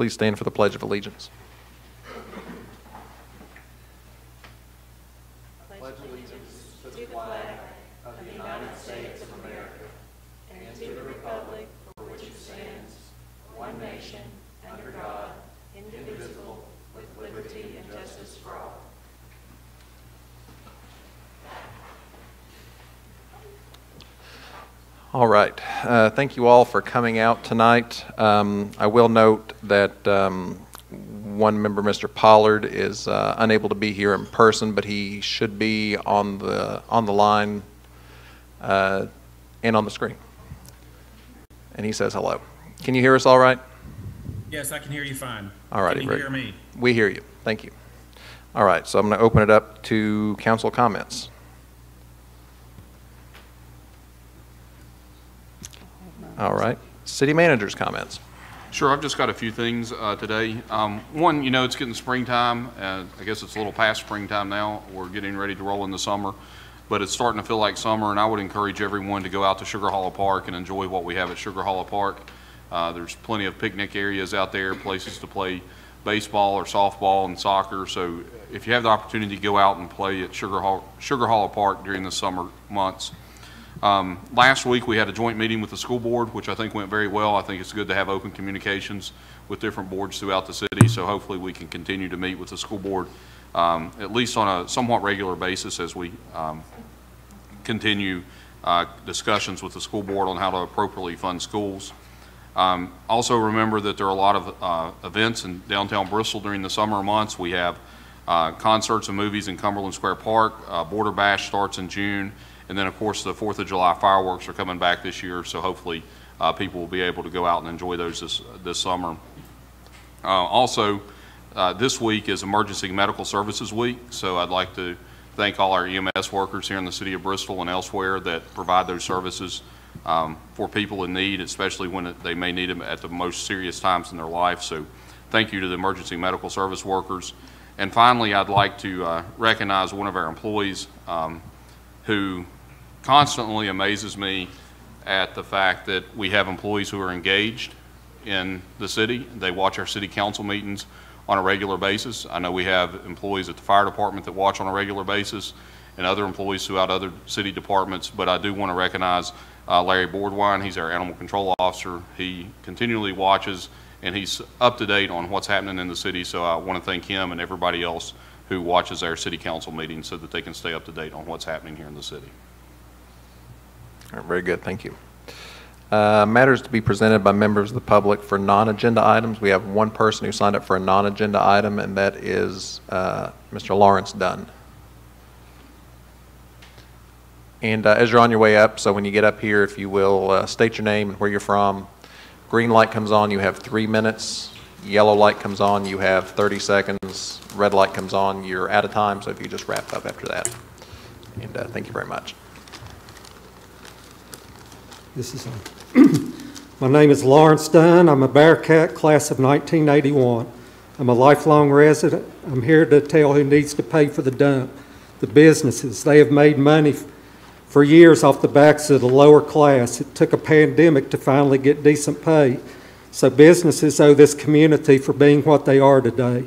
Please stand for the Pledge of Allegiance. All right. Uh, Thank you all for coming out tonight. Um, I will note that um, one member, Mr. Pollard, is uh, unable to be here in person, but he should be on the, on the line uh, and on the screen. And he says hello. Can you hear us all right? Yes, I can hear you fine. All right, Can you hear me? We hear you. Thank you. All right, so I'm going to open it up to council comments. All right, city managers' comments. Sure, I've just got a few things uh, today. Um, One, you know, it's getting springtime, and I guess it's a little past springtime now. We're getting ready to roll in the summer, but it's starting to feel like summer, and I would encourage everyone to go out to Sugar Hollow Park and enjoy what we have at Sugar Hollow Park. Uh, There's plenty of picnic areas out there, places to play baseball or softball and soccer. So if you have the opportunity to go out and play at Sugar Sugar Hollow Park during the summer months, um, Last week, we had a joint meeting with the school board, which I think went very well. I think it's good to have open communications with different boards throughout the city, so hopefully we can continue to meet with the school board, um, at least on a somewhat regular basis as we um, continue uh, discussions with the school board on how to appropriately fund schools. Um, Also, remember that there are a lot of uh, events in downtown Bristol during the summer months. We have uh, concerts and movies in Cumberland Square Park. Uh, Border Bash starts in June. And then, of course, the Fourth of July fireworks are coming back this year, so hopefully uh, people will be able to go out and enjoy those this, this summer. Uh, Also, uh, this week is Emergency Medical Services Week, so I'd like to thank all our EMS workers here in the city of Bristol and elsewhere that provide those services um, for people in need, especially when they may need them at the most serious times in their life. So thank you to the emergency medical service workers. And finally, I'd like to uh, recognize one of our employees um, who constantly amazes me at the fact that we have employees who are engaged in the city. They watch our city council meetings on a regular basis. I know we have employees at the fire department that watch on a regular basis and other employees throughout other city departments, but I do want to recognize uh, Larry Boardwine. He's our animal control officer. He continually watches and he's up to date on what's happening in the city, so I want to thank him and everybody else who watches our city council meetings so that they can stay up to date on what's happening here in the city. All right, very good, thank you. Uh, Matters to be presented by members of the public for non-agenda items. We have one person who signed up for a non-agenda item, and that is uh, Mr. Lawrence Dunn. And uh, as you're on your way up, so when you get up here, if you will, uh, state your name and where you're from. Green light comes on, you have three minutes. Yellow light comes on, you have 30 seconds. Red light comes on, you're out of time, so if you just wrap up after that. And uh, thank you very much. This is on. My name is Lawrence Dunn. I'm a Bearcat class of 1981. I'm a lifelong resident. I'm here to tell who needs to pay for the dump. The businesses, they have made money for years off the backs of the lower class. It took a pandemic to finally get decent pay. So businesses owe this community for being what they are today.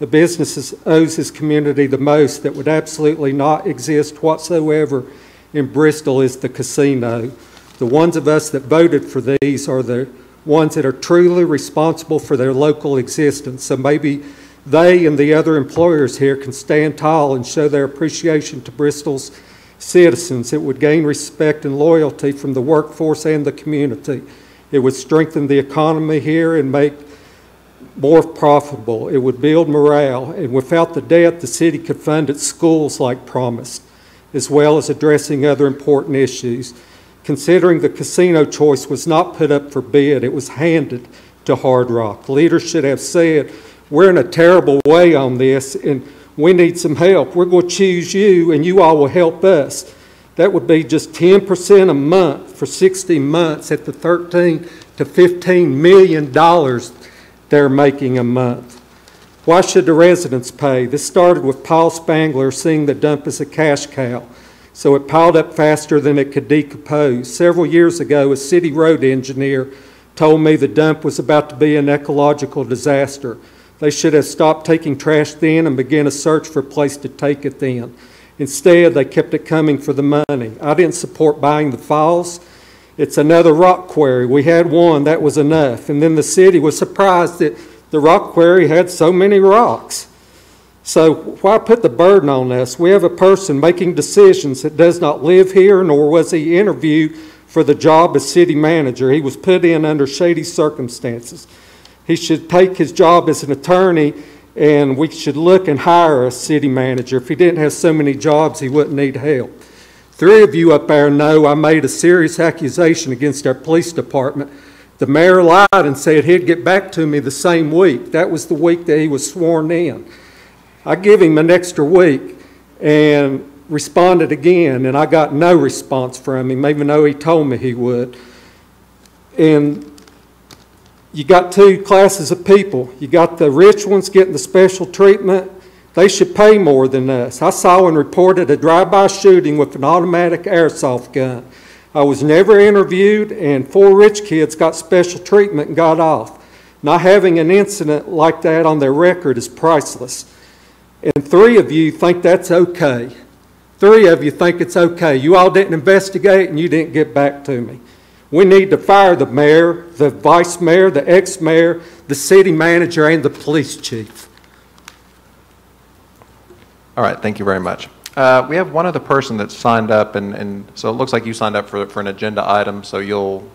The businesses owes this community the most that would absolutely not exist whatsoever in Bristol is the casino. The ones of us that voted for these are the ones that are truly responsible for their local existence. So maybe they and the other employers here can stand tall and show their appreciation to Bristol's citizens. It would gain respect and loyalty from the workforce and the community. It would strengthen the economy here and make more profitable. It would build morale, and without the debt, the city could fund its schools like promised, as well as addressing other important issues. Considering the casino choice was not put up for bid, it was handed to Hard Rock. Leaders should have said, we're in a terrible way on this, and we need some help. We're going to choose you, and you all will help us. That would be just 10% a month for 60 months at the 13 to 15 million dollars they're making a month. Why should the residents pay? This started with Paul Spangler seeing the dump as a cash cow, so it piled up faster than it could decompose. Several years ago, a city road engineer told me the dump was about to be an ecological disaster. They should have stopped taking trash then and began a search for a place to take it then. Instead, they kept it coming for the money. I didn't support buying the files. It's another rock quarry. We had one, that was enough. And then the city was surprised that the rock quarry had so many rocks. So why put the burden on us? We have a person making decisions that does not live here, nor was he interviewed for the job as city manager. He was put in under shady circumstances. He should take his job as an attorney, and we should look and hire a city manager. If he didn't have so many jobs, he wouldn't need help. Three of you up there know I made a serious accusation against our police department. The mayor lied and said he'd get back to me the same week. That was the week that he was sworn in. I give him an extra week and responded again, and I got no response from him, even though he told me he would. And you got two classes of people. You got the rich ones getting the special treatment. They should pay more than us. I saw and reported a drive-by shooting with an automatic airsoft gun. I was never interviewed, and four rich kids got special treatment and got off. Not having an incident like that on their record is priceless. And three of you think that's okay. Three of you think it's okay. You all didn't investigate and you didn't get back to me. We need to fire the mayor, the vice mayor, the ex-mayor, the city manager, and the police chief. All right, thank you very much. Uh, We have one other person that's signed up, and, and so it looks like you signed up for, for an agenda item, so you'll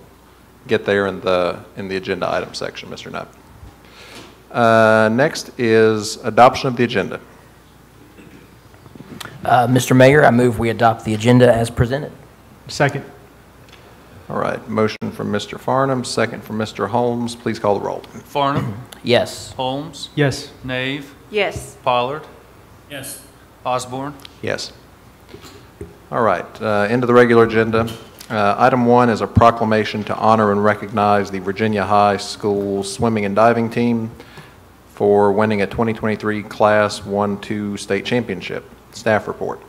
get there in the, in the agenda item section, Mr. Knapp. Uh, Next is adoption of the agenda. Uh, Mr. Mayor, I move we adopt the agenda as presented. Second. All right, motion from Mr. Farnum, second from Mr. Holmes. Please call the roll. Farnum. Yes. Holmes. Yes. Nave. yes, Pollard. Yes. Osborne. Yes. All right, uh, into the regular agenda. Uh, Item one is a proclamation to honor and recognize the Virginia High School swimming and diving team for winning a 2023 Class 1-2 state championship. Staff report.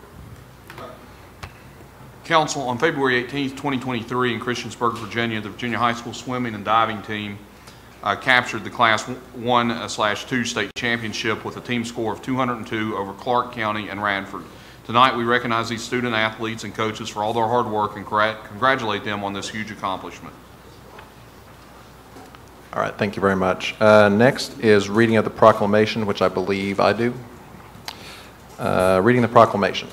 Council, on February 18, 2023, in Christiansburg, Virginia, the Virginia High School swimming and diving team uh, captured the Class 1 slash 2 state championship with a team score of 202 over Clarke County and Radford. Tonight, we recognize these student athletes and coaches for all their hard work and congratulate them on this huge accomplishment. All right, thank you very much. Uh, Next is reading of the proclamation, which I believe I do. Uh, Reading the proclamation.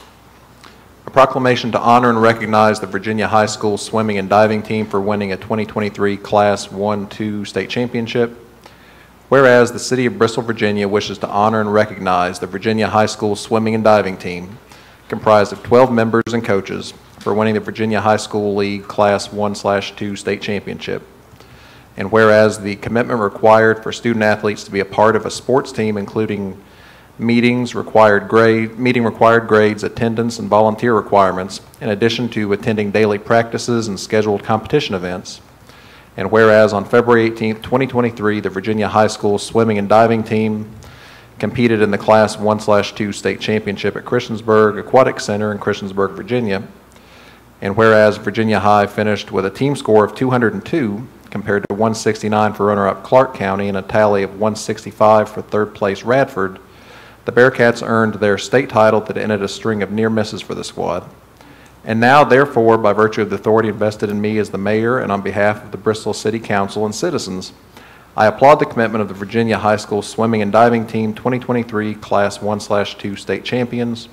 A proclamation to honor and recognize the Virginia High School swimming and diving team for winning a 2023 Class 1-2 state championship. Whereas the City of Bristol, Virginia wishes to honor and recognize the Virginia High School swimming and diving team, comprised of 12 members and coaches, for winning the Virginia High School League Class 1/2 state championship. And whereas the commitment required for student athletes to be a part of a sports team, including meetings, required grade, meeting required grades, attendance, and volunteer requirements, in addition to attending daily practices and scheduled competition events. And whereas on February 18, 2023, the Virginia High School swimming and diving team competed in the Class 1/2 state championship at Christiansburg Aquatic Center in Christiansburg, Virginia. And whereas Virginia High finished with a team score of 202 compared to 169 for runner-up Clarke County and a tally of 165 for third-place Radford, the Bearcats earned their state title that ended a string of near misses for the squad. And now, therefore, by virtue of the authority invested in me as the mayor and on behalf of the Bristol City Council and citizens, I applaud the commitment of the Virginia High School Swimming and Diving Team 2023 Class 1/2 state champions.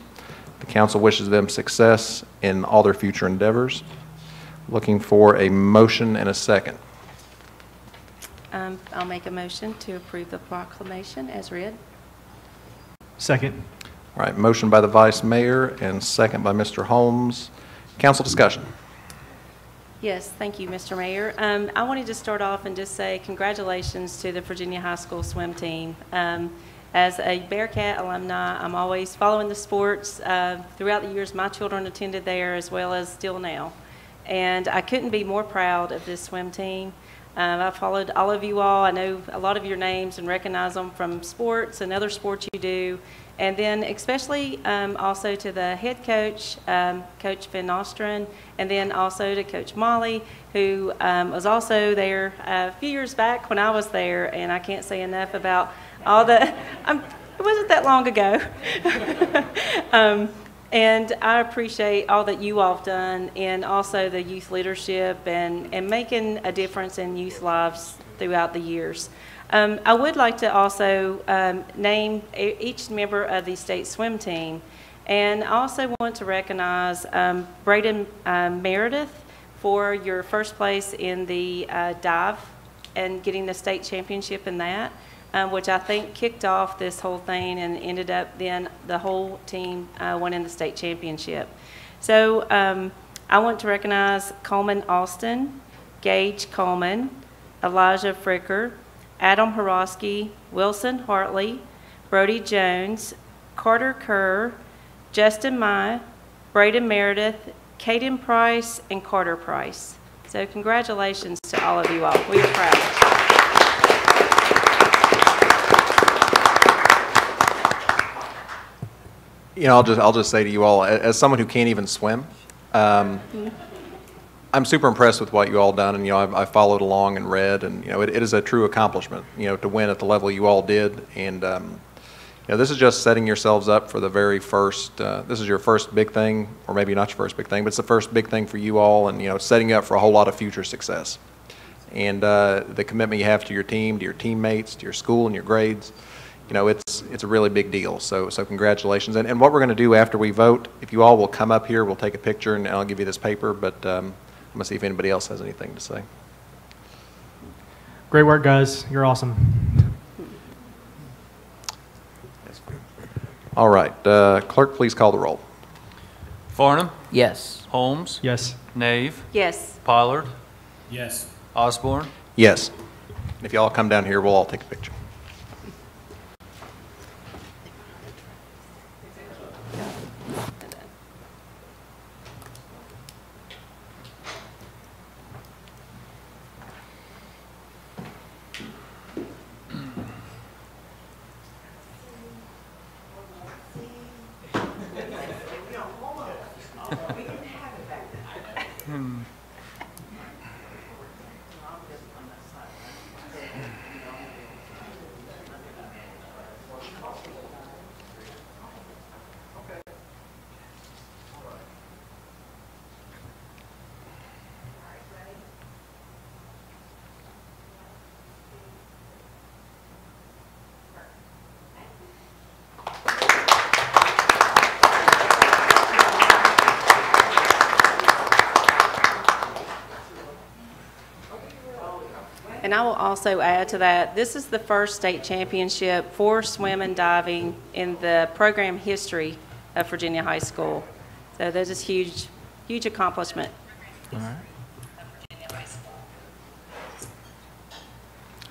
The council wishes them success in all their future endeavors. Looking for a motion and a second. um, I'll make a motion to approve the proclamation as read. Second. All right, motion by the vice mayor and second by Mr. Holmes. Council discussion. Yes, thank you, Mr. Mayor. Um, I wanted to start off and just say congratulations to the Virginia High School swim team. Um, as a Bearcat alumni, I'm always following the sports. Uh, throughout the years, my children attended there as well as still now. And I couldn't be more proud of this swim team. Um, I followed all of you all. I know a lot of your names and recognize them from sports and other sports you do. And then especially um, also to the head coach, um, Coach Van Nostrand, and then also to Coach Molly, who um, was also there uh, a few years back when I was there, and I can't say enough about all the, um, it wasn't that long ago. And I appreciate all that you all have done, and also the youth leadership and, and making a difference in youth lives throughout the years. Um, I would like to also um, name each member of the state swim team, and I also want to recognize um, Braden um, Meredith for your first place in the uh, dive and getting the state championship in that, um, which I think kicked off this whole thing and ended up then the whole team uh, in the state championship. So um, I want to recognize Coleman Austin, Gage Coleman, Elijah Fricker, Adam Horosky, Wilson Hartley, Brody Jones, Carter Kerr, Justin Mai, Braden Meredith, Caden Price, and Carter Price. So congratulations to all of you all. We are proud. You know, I'll just, I'll just say to you all, as someone who can't even swim, um, I'm super impressed with what you all done, and, you know, I've, I followed along and read, and, you know, it, it is a true accomplishment, you know, to win at the level you all did, and, um, you know, this is just setting yourselves up for the very first, uh, this is your first big thing, or maybe not your first big thing, but it's the first big thing for you all, and, you know, setting up for a whole lot of future success. And uh, the commitment you have to your team, to your teammates, to your school, and your grades, you know, it's, it's a really big deal. So, so congratulations. And, and what we're going to do after we vote, if you all will come up here, we'll take a picture, and I'll give you this paper, but um, I'm going to see if anybody else has anything to say. Great work, guys. You're awesome. All right, uh, clerk, please call the roll. Farnum. Yes. Holmes. Yes. Nave. Yes. Pollard. Yes. Osborne. Yes. If you all come down here, we'll all take a picture. And I will also add to that, this is the first state championship for swim and diving in the program history of Virginia High School. So that is huge, huge accomplishment. All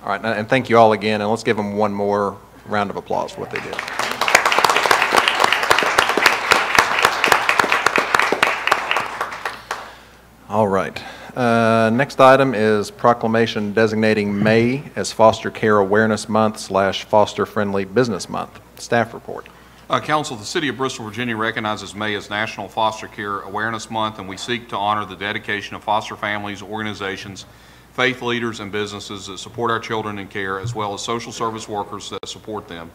right, and- and thank you all again, and let's give them one more round of applause for what they did. All right. Uh, Next item is proclamation designating May as Foster Care Awareness Month slash Foster Friendly Business Month. Staff report. Uh, Council, the City of Bristol, Virginia recognizes May as National Foster Care Awareness Month, and we seek to honor the dedication of foster families, organizations, faith leaders, and businesses that support our children in care, as well as social service workers that support them.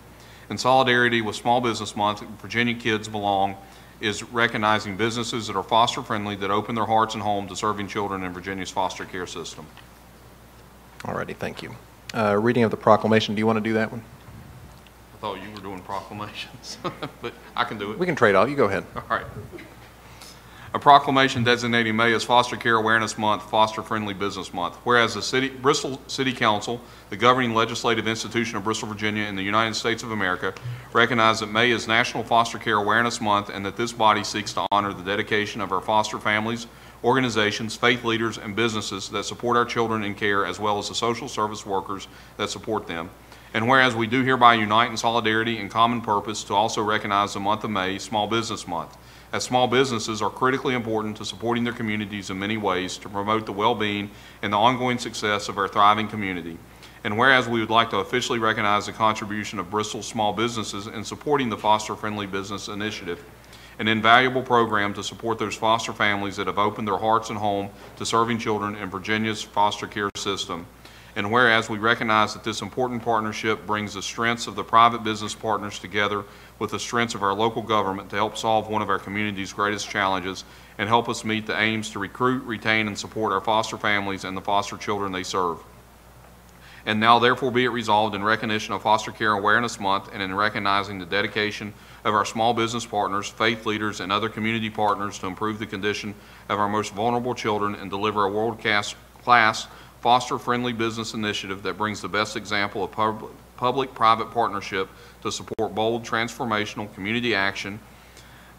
In solidarity with Small Business Month, Virginia Kids Belong is recognizing businesses that are foster-friendly, that open their hearts and home to serving children in Virginia's foster care system. All righty, thank you. Uh, Reading of the proclamation, do you want to do that one? I thought you were doing proclamations, but I can do it. We can trade off, you go ahead. All right. A proclamation designating May as Foster Care Awareness Month, Foster Friendly Business Month. Whereas the city, Bristol City Council, the governing legislative institution of Bristol, Virginia, in the United States of America, recognize that May is National Foster Care Awareness Month and that this body seeks to honor the dedication of our foster families, organizations, faith leaders, and businesses that support our children in care, as well as the social service workers that support them. And whereas we do hereby unite in solidarity and common purpose to also recognize the month of May, Small Business Month, as small businesses are critically important to supporting their communities in many ways to promote the well-being and the ongoing success of our thriving community. And whereas we would like to officially recognize the contribution of Bristol small businesses in supporting the Foster Friendly Business Initiative, an invaluable program to support those foster families that have opened their hearts and home to serving children in Virginia's foster care system. And whereas we recognize that this important partnership brings the strengths of the private business partners together with the strengths of our local government to help solve one of our community's greatest challenges and help us meet the aims to recruit, retain, and support our foster families and the foster children they serve. And now therefore be it resolved in recognition of Foster Care Awareness Month and in recognizing the dedication of our small business partners, faith leaders, and other community partners to improve the condition of our most vulnerable children and deliver a world-class class foster-friendly business initiative that brings the best example of pub- public-private partnership to support bold, transformational community action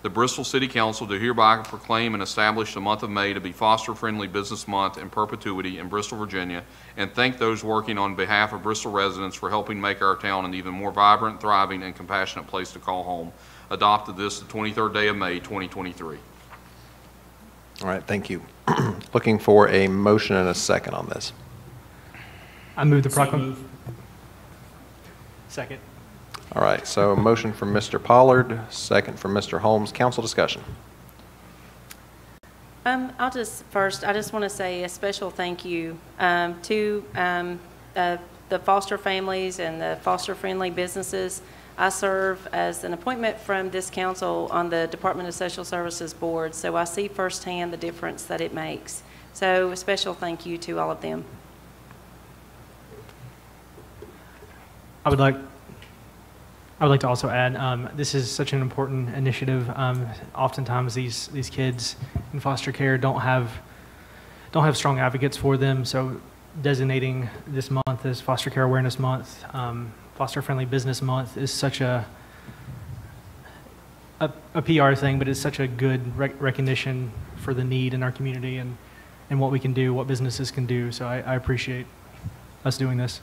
the Bristol City Council do hereby proclaim and establish the month of May to be Foster Friendly Business Month in perpetuity in Bristol, Virginia, and thank those working on behalf of Bristol residents for helping make our town an even more vibrant, thriving, and compassionate place to call home. Adopted this the 23rd day of May, 2023. All right, thank you. Looking for a motion and a second on this. I move the So proclamation. Second. All right, so a motion from Mr. Pollard, second from Mr. Holmes. Council discussion. Um, I'll just, first, I just want to say a special thank you um, to um, uh, the foster families and the foster-friendly businesses. I serve as an appointment from this council on the Department of Social Services Board, so I see firsthand the difference that it makes. So a special thank you to all of them. I would like, I would like to also add, um, this is such an important initiative. Um, oftentimes, these these kids in foster care don't have don't have strong advocates for them. So, designating this month as Foster Care Awareness Month, um, Foster Friendly Business Month, is such a a, a PR thing, but it's such a good rec- recognition for the need in our community and and what we can do, what businesses can do. So, I, I appreciate us doing this.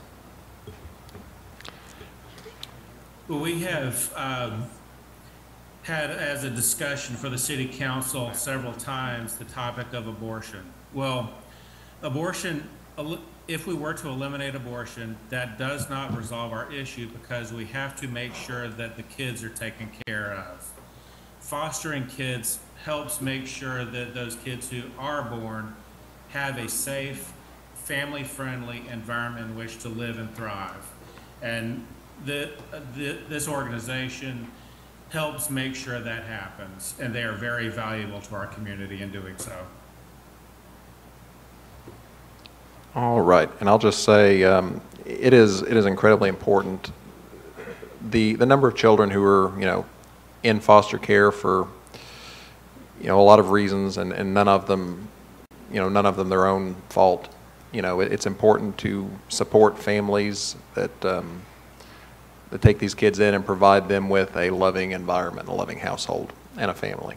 Well, we have um, had as a discussion for the city council several times the topic of abortion. Well, abortion, if we were to eliminate abortion, that does not resolve our issue because we have to make sure that the kids are taken care of. Fostering kids helps make sure that those kids who are born have a safe, family-friendly environment in which to live and thrive. And the, the, this organization helps make sure that happens, and they are very valuable to our community in doing so. All right, and I'll just say, um, it is, it is incredibly important. The, the number of children who are, you know, in foster care for, you know, a lot of reasons, and, and none of them, you know, none of them their own fault. You know, it, it's important to support families that, um, that take these kids in and provide them with a loving environment, a loving household, and a family.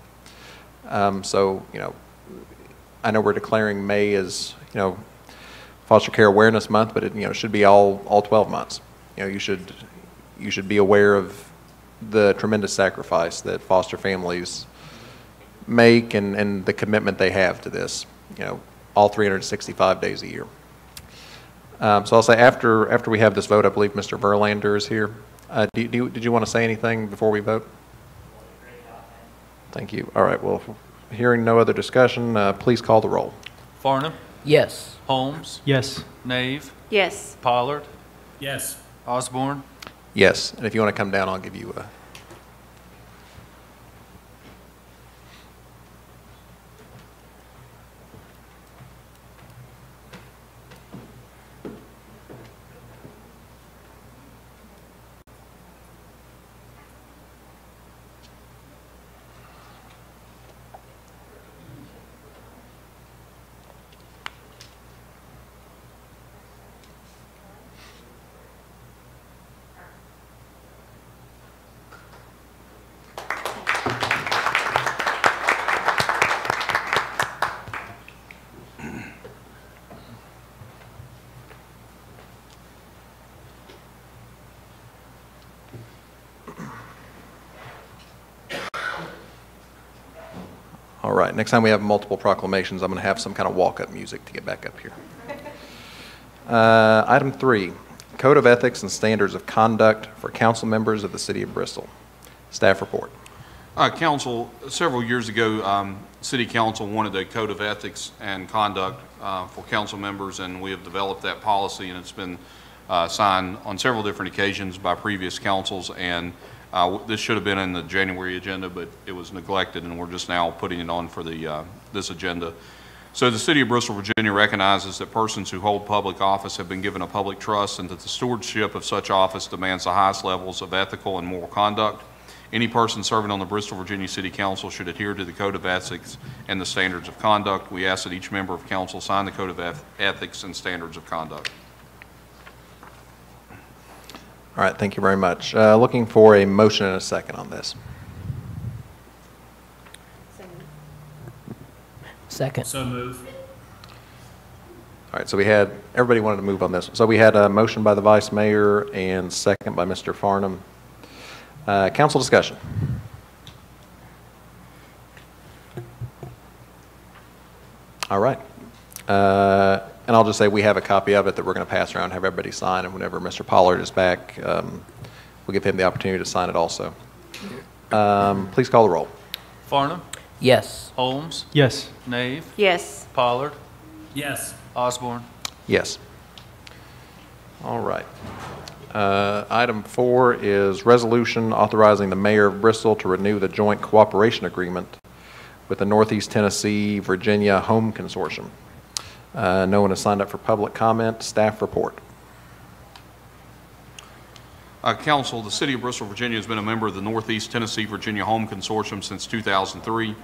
Um, so, you know, I know we're declaring May as, you know, Foster Care Awareness Month, but it, you know, should be all, all 12 months. You know, you should, you should be aware of the tremendous sacrifice that foster families make and, and the commitment they have to this, you know, all 365 days a year. Um, so I'll say after, after we have this vote, I believe Mr. Verlander is here. Uh, do, you- do, did you want to say anything before we vote? Thank you. All right, well, hearing no other discussion, uh, please call the roll. Farnum. Yes. Holmes. Yes. Nave. Yes. Pollard. Yes, Osborne. Yes, and if you want to come down, I'll give you a. right, next time we have multiple proclamations, I'm going to have some kind of walk-up music to get back up here. Uh, Item three, Code of Ethics and Standards of Conduct for Council Members of the City of Bristol. Staff report. Uh, Council, several years ago, um, City Council wanted a code of ethics and conduct uh, for council members, and we have developed that policy, and it's been uh, signed on several different occasions by previous councils, and uh, this should have been in the January agenda, but it was neglected, and we're just now putting it on for the, uh, this agenda. So the City of Bristol, Virginia recognizes that persons who hold public office have been given a public trust, and that the stewardship of such office demands the highest levels of ethical and moral conduct. Any person serving on the Bristol, Virginia City Council should adhere to the Code of Ethics and the Standards of Conduct. We ask that each member of council sign the Code of Eth- Ethics and Standards of Conduct. All right, thank you very much. Uh, Looking for a motion and a second on this. Second. So move. All right, so we had, everybody wanted to move on this. So we had a motion by the Vice Mayor and second by Mr. Farnum. Uh, Council discussion. All right. Uh, And I'll just say, we have a copy of it that we're going to pass around, have everybody sign, and whenever Mr. Pollard is back, um, we'll give him the opportunity to sign it also. Um, Please call the roll. Farnum. Yes. Holmes. Yes. Nave. Yes. Pollard. Yes. Osborne. Yes. All right. Uh, Item four is resolution authorizing the mayor of Bristol to renew the joint cooperation agreement with the Northeast Tennessee Virginia Home Consortium. Uh, No one has signed up for public comment. Staff report. Uh, Council, the City of Bristol, Virginia has been a member of the Northeast Tennessee Virginia Home Consortium since 2003.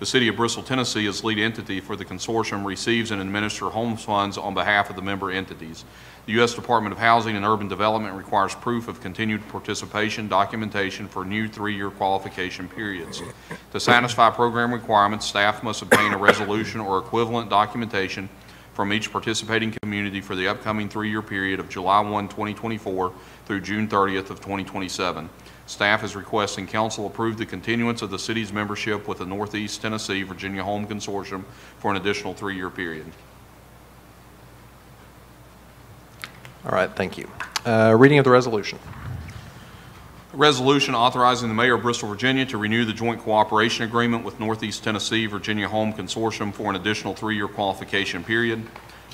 The City of Bristol, Tennessee, as lead entity for the consortium, receives and administers home funds on behalf of the member entities. The U.S. Department of Housing and Urban Development requires proof of continued participation documentation for new three-year qualification periods. To satisfy program requirements, staff must obtain a resolution or equivalent documentation from each participating community for the upcoming three-year period of July 1, 2024 through June 30th of 2027. Staff is requesting council approve the continuance of the city's membership with the Northeast Tennessee Virginia Home Consortium for an additional three-year period. All right, thank you. Uh, Reading of the resolution. Resolution authorizing the mayor of Bristol, Virginia to renew the joint cooperation agreement with Northeast Tennessee Virginia Home Consortium for an additional three-year qualification period.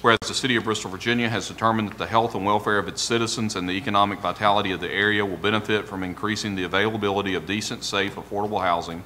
Whereas the city of Bristol, Virginia has determined that the health and welfare of its citizens and the economic vitality of the area will benefit from increasing the availability of decent, safe, affordable housing.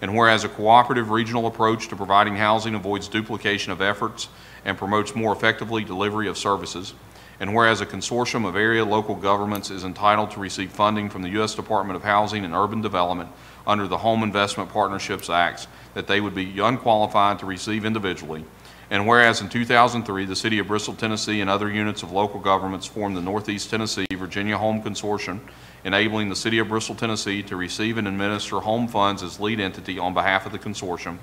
And whereas a cooperative regional approach to providing housing avoids duplication of efforts and promotes more effectively delivery of services. And whereas a consortium of area local governments is entitled to receive funding from the U.S. Department of Housing and Urban Development under the Home Investment Partnerships Acts, that they would be unqualified to receive individually. And whereas in 2003, the city of Bristol, Tennessee, and other units of local governments formed the Northeast Tennessee Virginia Home Consortium, enabling the city of Bristol, Tennessee to receive and administer home funds as lead entity on behalf of the consortium.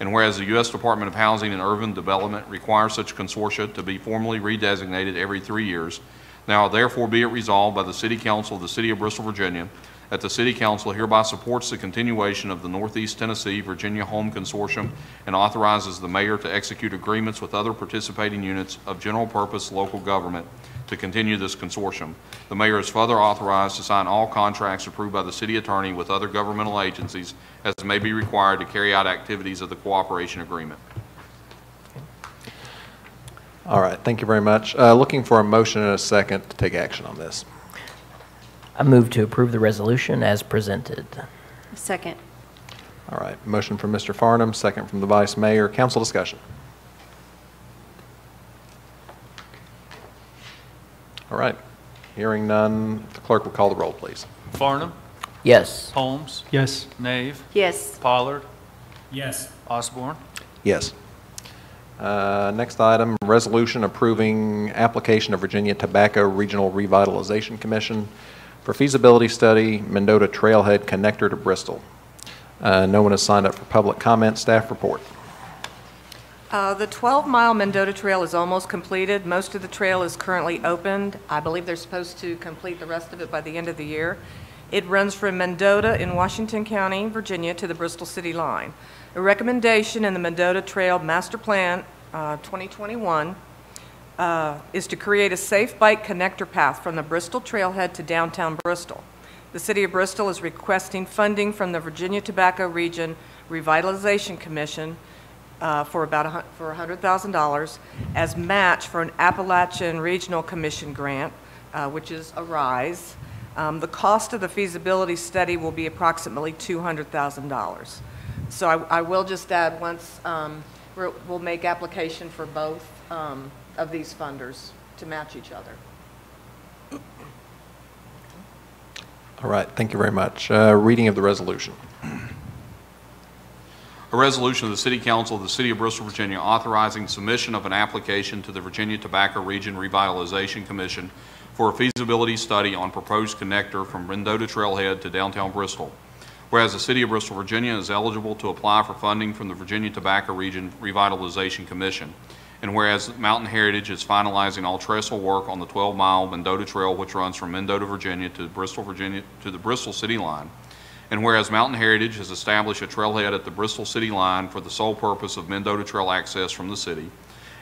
And whereas the U.S. Department of Housing and Urban Development requires such consortia to be formally redesignated every three years, now therefore be it resolved by the City Council of the City of Bristol, Virginia, that the City Council hereby supports the continuation of the Northeast Tennessee Virginia Home Consortium and authorizes the mayor to execute agreements with other participating units of general purpose local government to continue this consortium. The mayor is further authorized to sign all contracts approved by the city attorney with other governmental agencies as may be required to carry out activities of the cooperation agreement. All right, thank you very much. Uh, Looking for a motion and a second to take action on this. I move to approve the resolution as presented. Second. All right, motion from Mr. Farnum, second from the Vice Mayor. Council discussion. All right, hearing none, the clerk will call the roll, please. Farnum. Yes. Holmes. Yes. Nave. Yes. Pollard. Yes. Osborne. Yes. Uh, Next item, resolution approving application of Virginia Tobacco Regional Revitalization Commission for feasibility study Mendota Trailhead Connector to Bristol. Uh, No one has signed up for public comment. Staff report. Uh, The 12-mile Mendota Trail is almost completed. Most of the trail is currently opened. I believe they're supposed to complete the rest of it by the end of the year. It runs from Mendota in Washington County, Virginia, to the Bristol City line. A recommendation in the Mendota Trail Master Plan uh, 2021 uh, is to create a safe bike connector path from the Bristol Trailhead to downtown Bristol. The City of Bristol is requesting funding from the Virginia Tobacco Region Revitalization Commission uh, for about, a for $100,000 as match for an Appalachian Regional Commission grant, uh, which is ARISE. Um, The cost of the feasibility study will be approximately $200,000. So I I will just add, once, um, we're- we'll make application for both um, of these funders to match each other. All right, thank you very much. Uh, Reading of the resolution. A resolution of the City Council of the City of Bristol, Virginia, authorizing submission of an application to the Virginia Tobacco Region Revitalization Commission for a feasibility study on proposed connector from Mendota Trailhead to downtown Bristol. Whereas the City of Bristol, Virginia is eligible to apply for funding from the Virginia Tobacco Region Revitalization Commission. And whereas Mountain Heritage is finalizing all trestle work on the 12-mile Mendota Trail, which runs from Mendota, Virginia to Bristol, Virginia, to the Bristol city line. And whereas Mountain Heritage has established a trailhead at the Bristol city line for the sole purpose of Mendota Trail access from the city.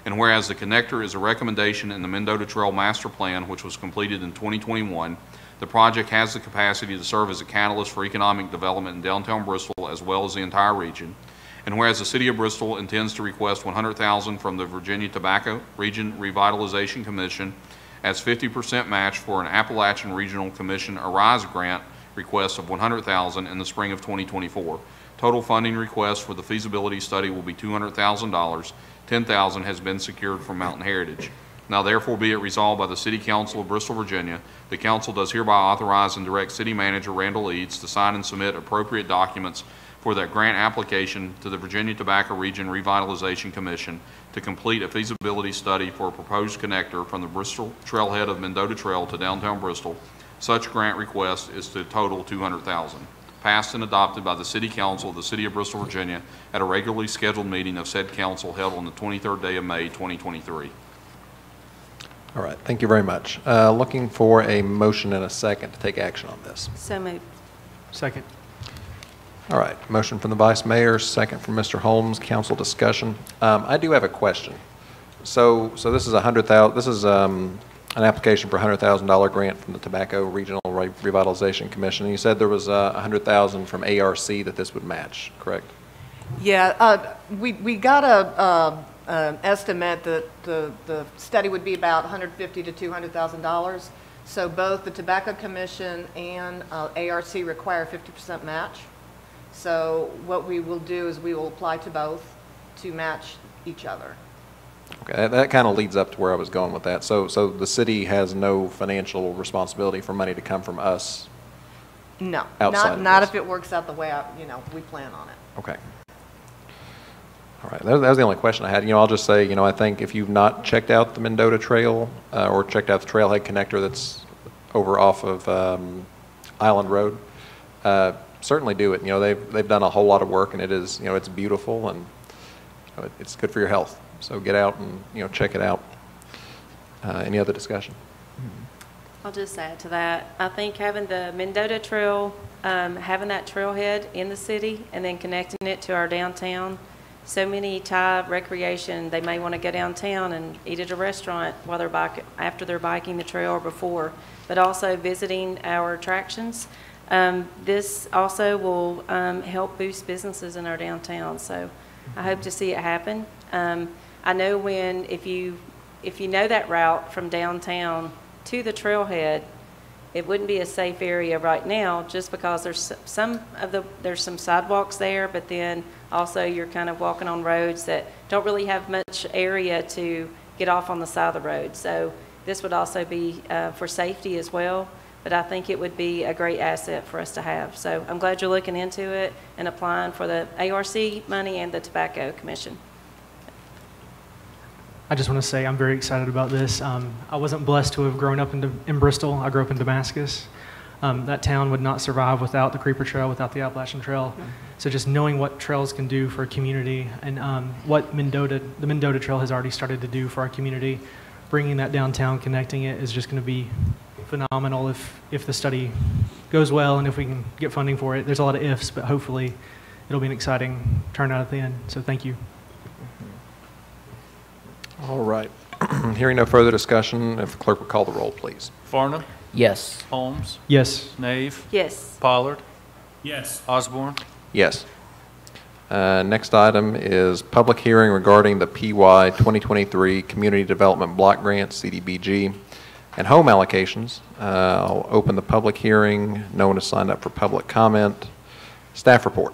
And whereas the connector is a recommendation in the Mendota Trail Master Plan, which was completed in 2021, the project has the capacity to serve as a catalyst for economic development in downtown Bristol as well as the entire region. And whereas the city of Bristol intends to request 100000 from the Virginia Tobacco Region Revitalization Commission as 50% match for an Appalachian Regional Commission ARISE grant request of 100000 in the spring of 2024. Total funding request for the feasibility study will be $200,000. 10000 has been secured from Mountain Heritage. Now therefore be it resolved by the City Council of Bristol, Virginia, the council does hereby authorize and direct City Manager Randall Eads to sign and submit appropriate documents for that grant application to the Virginia Tobacco Region Revitalization Commission to complete a feasibility study for a proposed connector from the Bristol Trailhead of Mendota Trail to downtown Bristol. Such grant request is to total 200000 passed and adopted by the City Council of the City of Bristol, Virginia, at a regularly scheduled meeting of said council held on the 23rd day of May, 2023. All right, thank you very much. Uh, Looking for a motion and a second to take action on this. So moved. Second. All right, motion from the Vice Mayor, second from Mr. Holmes, council discussion. Um, I do have a question. So, so this is a hundred thou, this is um, an application for a hundred thousand dollar grant from the Tobacco Regional Re- Revitalization Commission. And you said there was uh, a hundred thousand from ARC that this would match, correct? Yeah, uh, we, we got a, uh, an estimate that the, the study would be about 150 to 200,000 dollars. So both the Tobacco Commission and uh, ARC require 50% match. So what we will do is we will apply to both to match each other. Okay, that- that kind of leads up to where I was going with that. So, so the city has no financial responsibility for money to come from us? No, Outside not, of not this. if it works out the way, I- you know, we plan on it. Okay. All right, that that was the only question I had. You know, I'll just say, you know, I think if you've not checked out the Mendota Trail uh, or checked out the trailhead connector that's over off of um, Island Road, uh, certainly do it. You know, they've, they've done a whole lot of work and it is, you know, it's beautiful and you know, it- it's good for your health. So get out and, you know, check it out. Uh, Any other discussion? I'll just add to that. I think having the Mendota Trail, um, having that trailhead in the city and then connecting it to our downtown. So many Thai recreation, they may want to go downtown and eat at a restaurant while they're bike, after they're biking the trail or before, but also visiting our attractions. Um, this also will, um, help boost businesses in our downtown, so I hope to see it happen. Um, I know when, if you, if you know that route from downtown to the trailhead, it wouldn't be a safe area right now, just because there's some of the, there's some sidewalks there, but then also you're kind of walking on roads that don't really have much area to get off on the side of the road. So this would also be uh, for safety as well, but I think it would be a great asset for us to have. So I'm glad you're looking into it and applying for the ARC money and the Tobacco Commission. I just want to say I'm very excited about this. Um, I wasn't blessed to have grown up in, in Bristol. I grew up in Damascus. Um, that town would not survive without the Creeper Trail, without the Appalachian Trail. So just knowing what trails can do for a community and um, what Mendota, the Mendota Trail has already started to do for our community, bringing that downtown, connecting it is just going to be phenomenal if, if the study goes well and if we can get funding for it. There's a lot of ifs, but hopefully it'll be an exciting turnout at the end. So thank you. All right. Hearing no further discussion, if the clerk would call the roll, please. Farnum. Yes. Holmes. Yes. Nave. Yes. Pollard. Yes. Osborne. Yes. Uh, Next item is public hearing regarding the PY 2023 Community Development Block Grant, CDBG, and home allocations. Uh, I'll open the public hearing. No one has signed up for public comment. Staff report.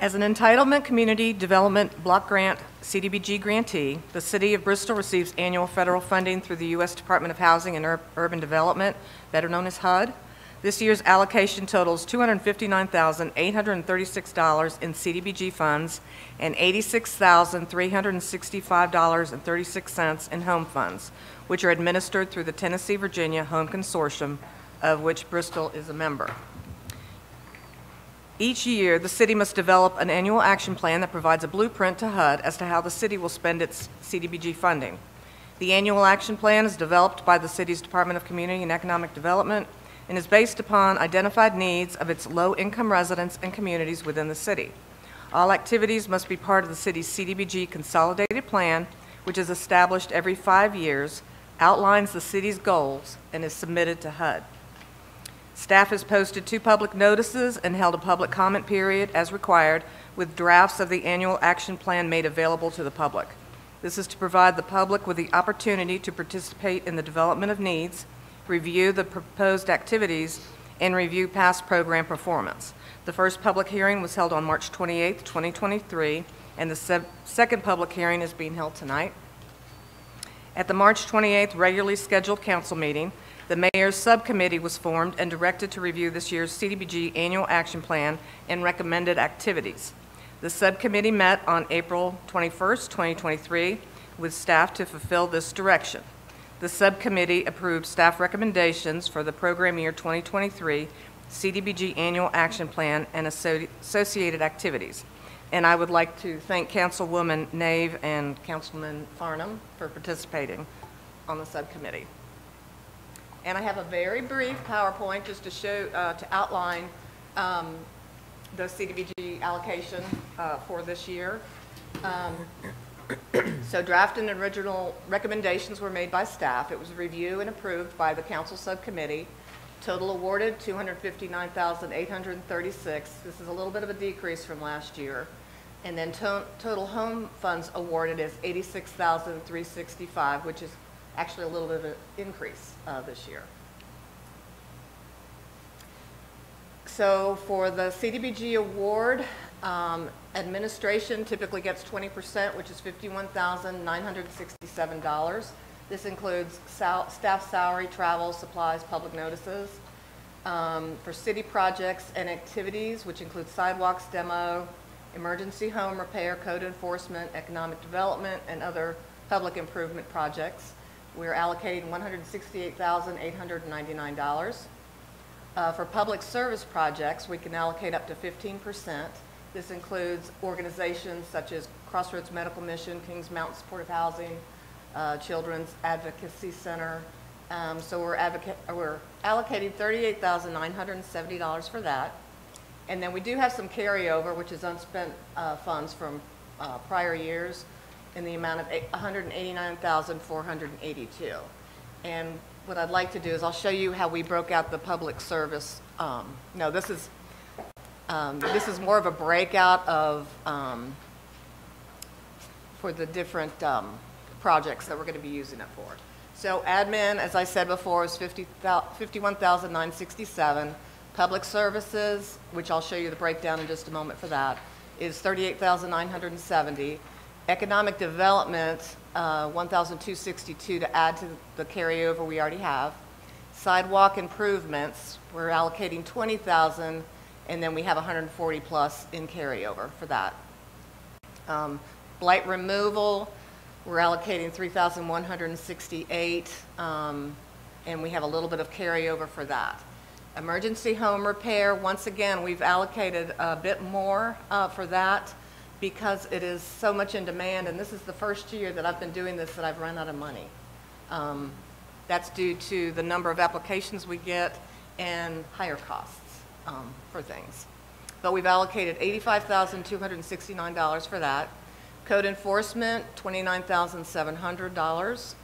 As an entitlement community development block grant CDBG grantee, the City of Bristol receives annual federal funding through the U.S. Department of Housing and Ur- Urban Development, better known as HUD. This year's allocation totals $259,836 in CDBG funds and $86,365.36 in home funds, which are administered through the Tennessee-Virginia Home Consortium, of which Bristol is a member. Each year, the city must develop an annual action plan that provides a blueprint to HUD as to how the city will spend its CDBG funding. The annual action plan is developed by the city's Department of Community and Economic Development and is based upon identified needs of its low-income residents and communities within the city. All activities must be part of the city's CDBG Consolidated Plan, which is established every five years, outlines the city's goals, and is submitted to HUD. Staff has posted two public notices and held a public comment period as required with drafts of the annual action plan made available to the public. This is to provide the public with the opportunity to participate in the development of needs, review the proposed activities, and review past program performance. The first public hearing was held on March 28, 2023, and the se- second public hearing is being held tonight. At the March 28th regularly scheduled council meeting, the mayor's subcommittee was formed and directed to review this year's CDBG annual action plan and recommended activities. The subcommittee met on April 21st, 2023, with staff to fulfill this direction. The subcommittee approved staff recommendations for the program year 2023 CDBG annual action plan and associated activities. And I would like to thank Councilwoman Nave and Councilman Farnum for participating on the subcommittee. And I have a very brief PowerPoint just to show, uh, to outline um, the CDBG allocation uh, for this year. Um, So draft and original recommendations were made by staff. It was reviewed and approved by the council subcommittee. Total awarded, 255836 This is a little bit of a decrease from last year. And then to- total home funds awarded is 86365 which is actually a little bit of an increase uh, this year. So for the CDBG award, um, administration typically gets 20%, which is $51,967. This includes sal- staff salary, travel, supplies, public notices. Um, For city projects and activities, which include sidewalks, demo, emergency home repair, code enforcement, economic development, and other public improvement projects, we're allocating $168,899. Uh, For public service projects, we can allocate up to 15%. This includes organizations such as Crossroads Medical Mission, Kings Mountain Supportive Housing, uh, Children's Advocacy Center. Um, So we're we're allocating $38,970 for that. And then we do have some carryover, which is unspent uh, funds from uh, prior years in the amount of eight- 189,482. And what I'd like to do is I'll show you how we broke out the public service. um, No, this is, um, this is more of a breakout of, um, for the different um, projects that we're going to be using it for. So admin, as I said before, is 50 thou- 51,967. Public services, which I'll show you the breakdown in just a moment for that, is 38,970. Economic development, uh, 1,262 to add to the carryover we already have. Sidewalk improvements, we're allocating 20,000, and then we have 140 plus in carryover for that. Um, Blight removal, we're allocating 3,168, um, and we have a little bit of carryover for that. Emergency home repair, once again, we've allocated a bit more uh, for that because it is so much in demand, and this is the first year that I've been doing this that I've run out of money. Um, That's due to the number of applications we get and higher costs um, for things. But we've allocated $85,269 for that. Code enforcement, $29,700.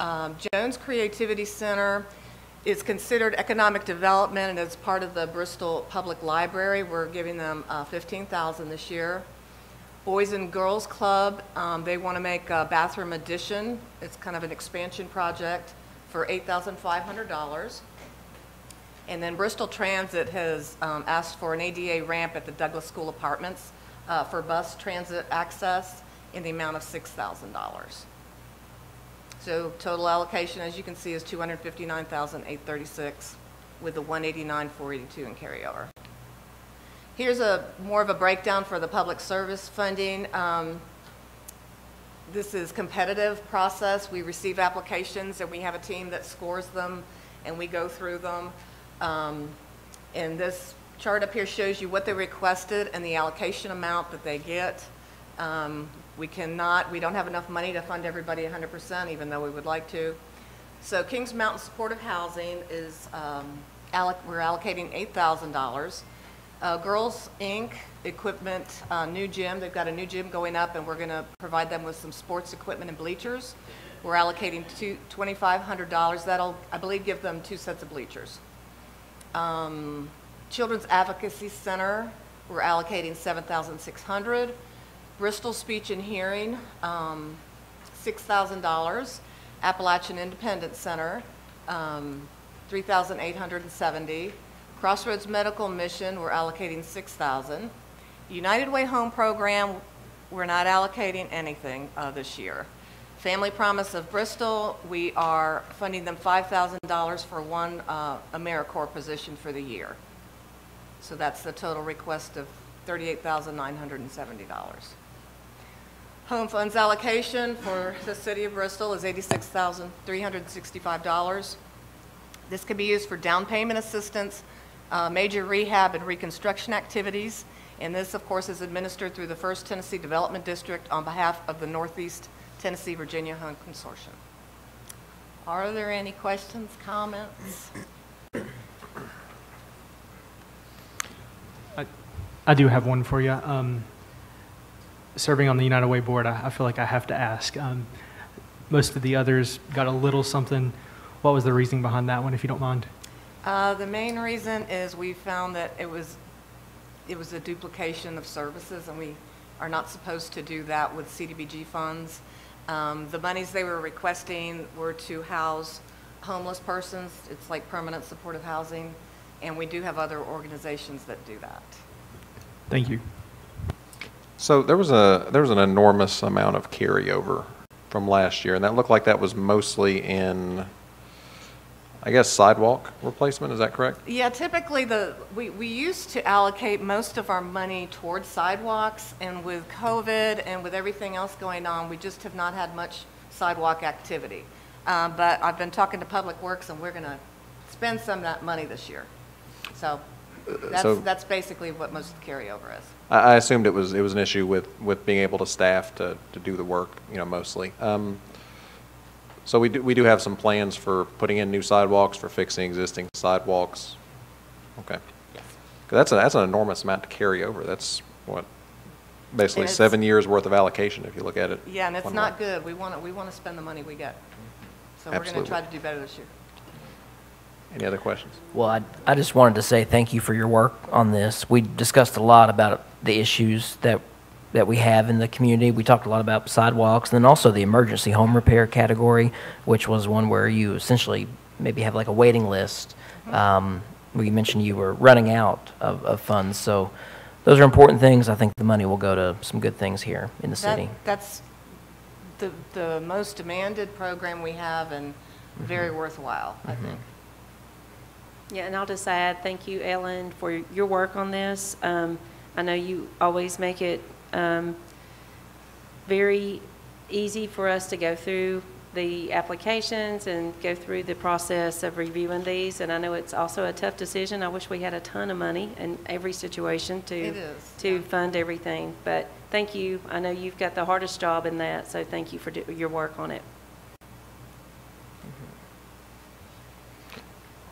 Um, Jones Creativity Center is considered economic development and it's part of the Bristol Public Library. We're giving them uh, 15000 this year. Boys and Girls Club, um, they want to make a bathroom addition. It's kind of an expansion project for $8,500. And then Bristol Transit has um, asked for an ADA ramp at the Douglas School Apartments uh, for bus transit access in the amount of $6,000. So total allocation, as you can see, is 259,836 with the 189,482 in carryover. Here's a, more of a breakdown for the public service funding. Um, This is competitive process. We receive applications and we have a team that scores them and we go through them. Um, And this chart up here shows you what they requested and the allocation amount that they get. Um, We cannot, we don't have enough money to fund everybody 100%, even though we would like to. So Kings Mountain Supportive Housing is, um, alloc- we're allocating $8,000. Uh, Girls Inc., equipment, uh, new gym, they've got a new gym going up, and we're going to provide them with some sports equipment and bleachers. We're allocating two- $2,500. That'll, I believe, give them two sets of bleachers. Um, Children's Advocacy Center, we're allocating 7600 Bristol Speech and Hearing, um, $6,000. Appalachian Independence Center, um, 3870 Crossroads Medical Mission, we're allocating 6000 United Way Home Program, we're not allocating anything uh, this year. Family Promise of Bristol, we are funding them $5,000 for one uh, AmeriCorps position for the year. So that's the total request of $38,970. Home funds allocation for the city of Bristol is $86,365. This can be used for down payment assistance, uh, major rehab and reconstruction activities, and this, of course, is administered through the First Tennessee Development District on behalf of the Northeast Tennessee Virginia Home Consortium. Are there any questions, comments? I do have one for you. Um, serving on the United Way board, I, I feel like I have to ask. Um, most of the others got a little something. What was the reasoning behind that one, if you don't mind? Uh, The main reason is we found that it was, it was a duplication of services, and we are not supposed to do that with CDBG funds. Um, The monies they were requesting were to house homeless persons. It's like permanent supportive housing, and we do have other organizations that do that. Thank you. So there was a, there was an enormous amount of carryover from last year, and that looked like that was mostly in, I guess, sidewalk replacement, is that correct? Yeah, typically the, we, we used to allocate most of our money towards sidewalks, and with COVID and with everything else going on, we just have not had much sidewalk activity. Um, But I've been talking to Public Works, and we're going to spend some of that money this year. So that's, so- that's basically what most of the carryover is. I, I assumed it was, it was an issue with, with being able to staff to, to do the work, you know, mostly. Um, So we do, we do have some plans for putting in new sidewalks, for fixing existing sidewalks? Okay. 'Cause that's, a- that's an enormous amount to carry over. That's what, basically And it's- seven years' worth of allocation, if you look at it. Yeah, and it's one not way. good. We want to, we want to spend the money we get. So we're going to Absolutely. try to do better this year. Any other questions? Well, I, I just wanted to say thank you for your work on this. We discussed a lot about the issues that, that we have in the community. We talked a lot about sidewalks, and then also the emergency home repair category, which was one where you essentially maybe have like a waiting list. Um, where you mentioned you were running out of, of funds, so those are important things. I think the money will go to some good things here in the That- city. That's the, the most demanded program we have and very worthwhile, I think. Yeah, and I'll just add, thank you, Ellen, for your work on this. Um, I know you always make it um, very easy for us to go through the applications and go through the process of reviewing these, and I know it's also a tough decision. I wish we had a ton of money in every situation to, to yeah. fund everything, but thank you. I know you've got the hardest job in that, so thank you for do- your work on it.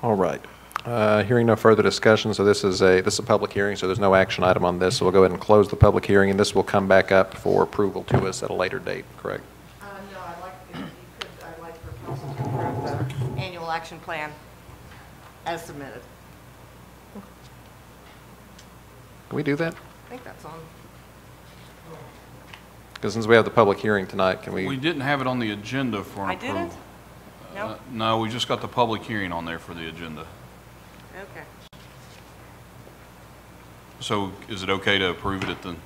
All right. Uh, Hearing no further discussion, so this is a, this is a public hearing, so there's no action item on this. So we'll go ahead and close the public hearing, and this will come back up for approval to us at a later date, correct? Uh, no, I'd like, if you could, I'd like for council to approve the annual action plan as submitted. Can we do that? I think that's on. Because since we have the public hearing tonight, can We we, didn't have it on the agenda for an I approval. didn't? No? Uh, No, we just got the public hearing on there for the agenda. Okay. So is it okay to approve it at the,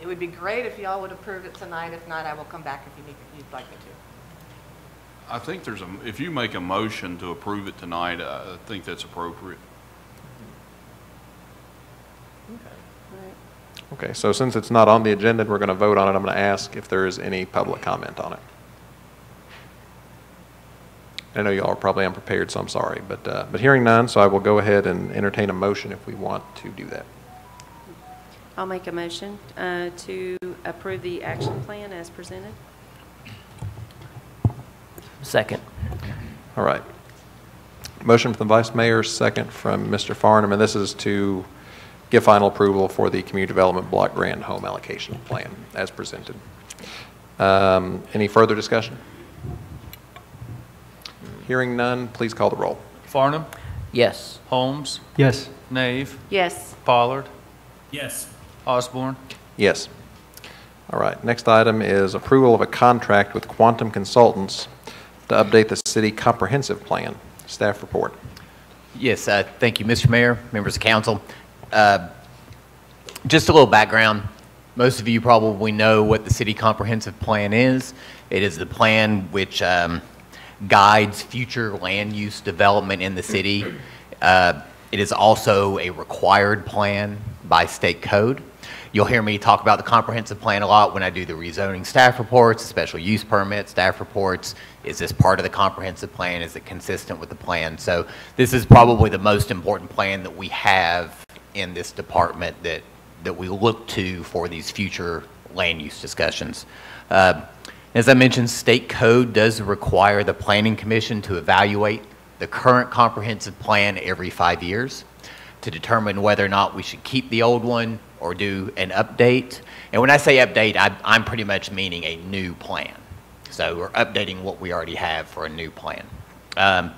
It would be great if y'all would approve it tonight. If not, I will come back if you need, if you'd like me to. I think there's a, if you make a motion to approve it tonight, I I think that's appropriate. Okay. Okay, so since it's not on the agenda, and we're going to vote on it, I'm going to ask if there is any public comment on it. I know you all are probably unprepared, so I'm sorry, but, uh, but hearing none, so I will go ahead and entertain a motion if we want to do that. I'll make a motion uh, to approve the action plan as presented. Second. All right. Motion from the Vice Mayor, second from Mr. Farnum, and this is to give final approval for the Community Development Block Grant Home Allocation Plan as presented. Um, Any further discussion? Hearing none, please call the roll. Farnum. Yes. Holmes. Yes. Nave. Yes. Pollard. Yes. Osborne. Yes. All right, next item is approval of a contract with Quantum Consultants to update the city comprehensive plan. Staff report. Yes, uh, thank you, Mr. Mayor, members of council. Uh, Just a little background. Most of you probably know what the city comprehensive plan is. It is the plan which um, guides future land use development in the city. Uh, It is also a required plan by state code. You'll hear me talk about the comprehensive plan a lot when I do the rezoning staff reports, special use permit staff reports. Is this part of the comprehensive plan? Is it consistent with the plan? So this is probably the most important plan that we have in this department that, that we look to for these future land use discussions. Uh, As I mentioned, state code does require the planning commission to evaluate the current comprehensive plan every five years to determine whether or not we should keep the old one or do an update. And when I say update, I, I'm pretty much meaning a new plan. So we're updating what we already have for a new plan. Um,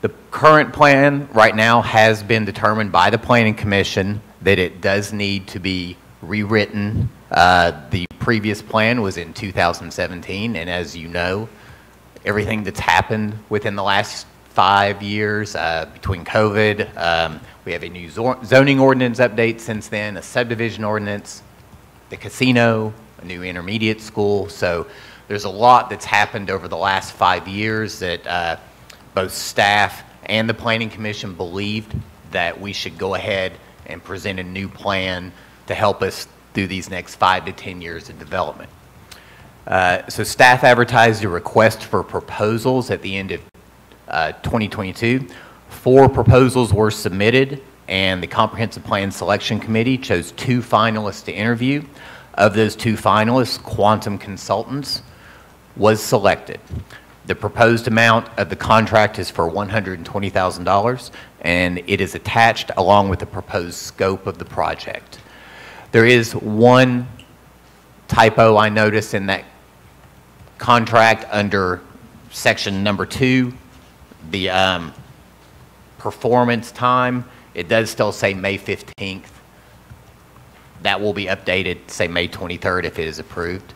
the current plan right now has been determined by the Planning Commission that it does need to be rewritten. Uh, The previous plan was in 2017, and as you know, everything that's happened within the last five years, uh, between COVID, um, we have a new zoning ordinance update since then, a subdivision ordinance, the casino, a new intermediate school. So there's a lot that's happened over the last five years that uh, both staff and the planning commission believed that we should go ahead and present a new plan to help us through these next five to 10 years of development. Uh, So staff advertised a request for proposals at the end of uh, 2022. Four proposals were submitted, and the Comprehensive Plan Selection Committee chose two finalists to interview. Of those two finalists, Quantum Consultants was selected. The proposed amount of the contract is for $120,000, and it is attached along with the proposed scope of the project. There is one typo I noticed in that contract under section number two, the um, performance time, it does still say May 15th. That will be updated, say May 23rd if it is approved.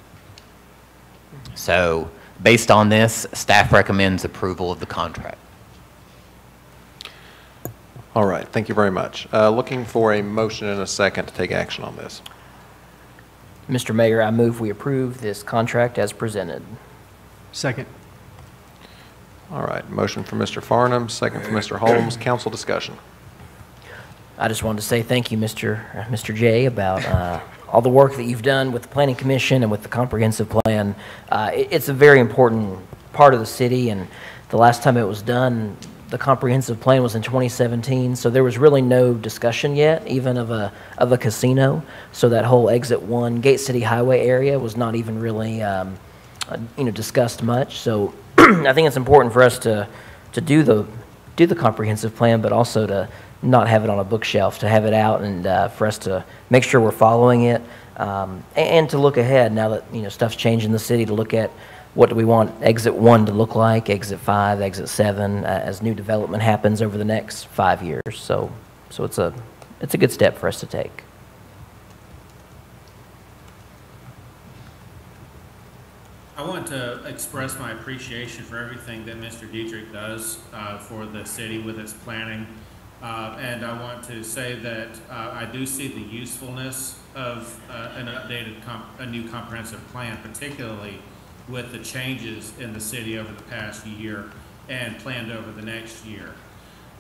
So based on this, staff recommends approval of the contract. All right, thank you very much. Uh, Looking for a motion and a second to take action on this. Mr. Mayor, I move we approve this contract as presented. Second. All right, motion from Mr. Farnum, second from Mr. Holmes. Council discussion. I just wanted to say thank you, Mr. uh, Mr. Jay, about uh, all the work that you've done with the Planning Commission and with the comprehensive plan. Uh, it- It's a very important part of the city, and the last time it was done, the comprehensive plan was in 2017, so there was really no discussion yet, even of a, of a casino. So that whole Exit 1 Gate City Highway area was not even really, um, uh, you know, discussed much. So I think it's important for us to, to do the, do the comprehensive plan, but also to not have it on a bookshelf, to have it out and uh, for us to make sure we're following it, um, a- and to look ahead now that, you know, stuff's changed in the city, to look at what do we want exit one to look like, exit five, exit seven, uh, as new development happens over the next five years. So, so it's a, it's a good step for us to take. I want to express my appreciation for everything that Mr. Dietrich does uh, for the city with its planning. Uh, And I want to say that uh, I do see the usefulness of uh, an updated, a new comprehensive plan, particularly with the changes in the city over the past year and planned over the next year.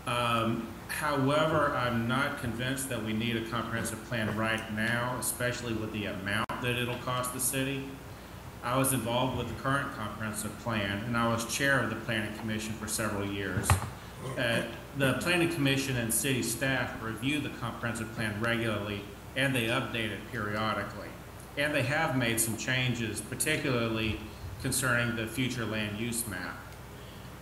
Um, However, I'm not convinced that we need a comprehensive plan right now, especially with the amount that it'll cost the city. I was involved with the current comprehensive plan, and I was chair of the planning commission for several years. Uh, The planning commission and city staff review the comprehensive plan regularly, and they update it periodically. And they have made some changes, particularly concerning the future land use map.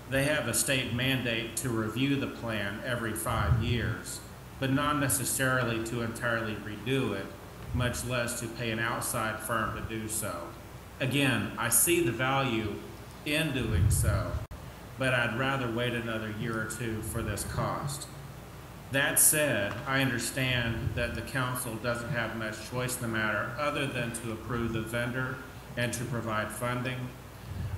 They have a state mandate to review the plan every five years, but not necessarily to entirely redo it, much less to pay an outside firm to do so. Again, I see the value in doing so, but I'd rather wait another year or two for this cost. That said, I understand that the council doesn't have much choice in the matter other than to approve the vendor and to provide funding.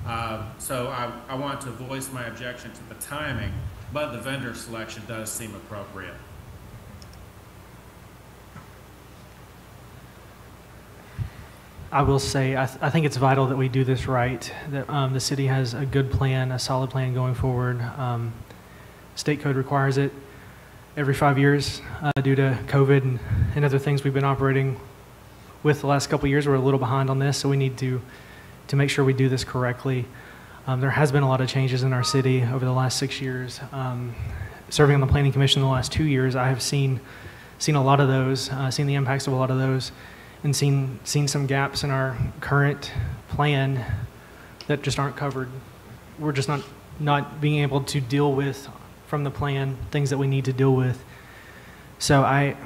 Uh, So I, I want to voice my objection to the timing, but the vendor selection does seem appropriate. I will say, I, th- I think it's vital that we do this right, that um, the city has a good plan, a solid plan going forward. Um, State code requires it every five years uh, due to COVID and, and other things we've been operating with the last couple years. We're a little behind on this, so we need to, to make sure we do this correctly. Um, there has been a lot of changes in our city over the last six years. Um, serving on the planning commission the last two years, I have seen seen a lot of those, uh, seen the impacts of a lot of those, and seen seen some gaps in our current plan that just aren't covered. We're just not not being able to deal with from the plan things that we need to deal with. So I.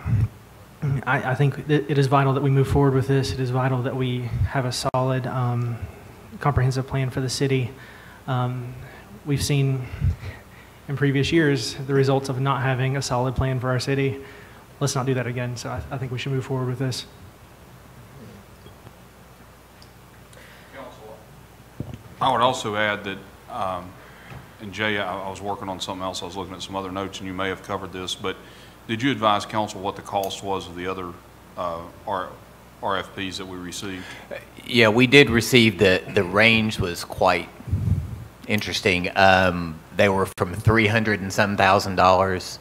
I, I think it is vital that we move forward with this. It is vital that we have a solid, um, comprehensive plan for the city. Um, we've seen in previous years the results of not having a solid plan for our city. Let's not do that again. So I, I think we should move forward with this. I would also add that, um, and Jay, I I was working on something else, I was looking at some other notes, and you may have covered this, but did you advise council what the cost was of the other uh, RFPs that we received? Yeah, we did receive the, the range was quite interesting. Um, they were from 300 and some thousand dollars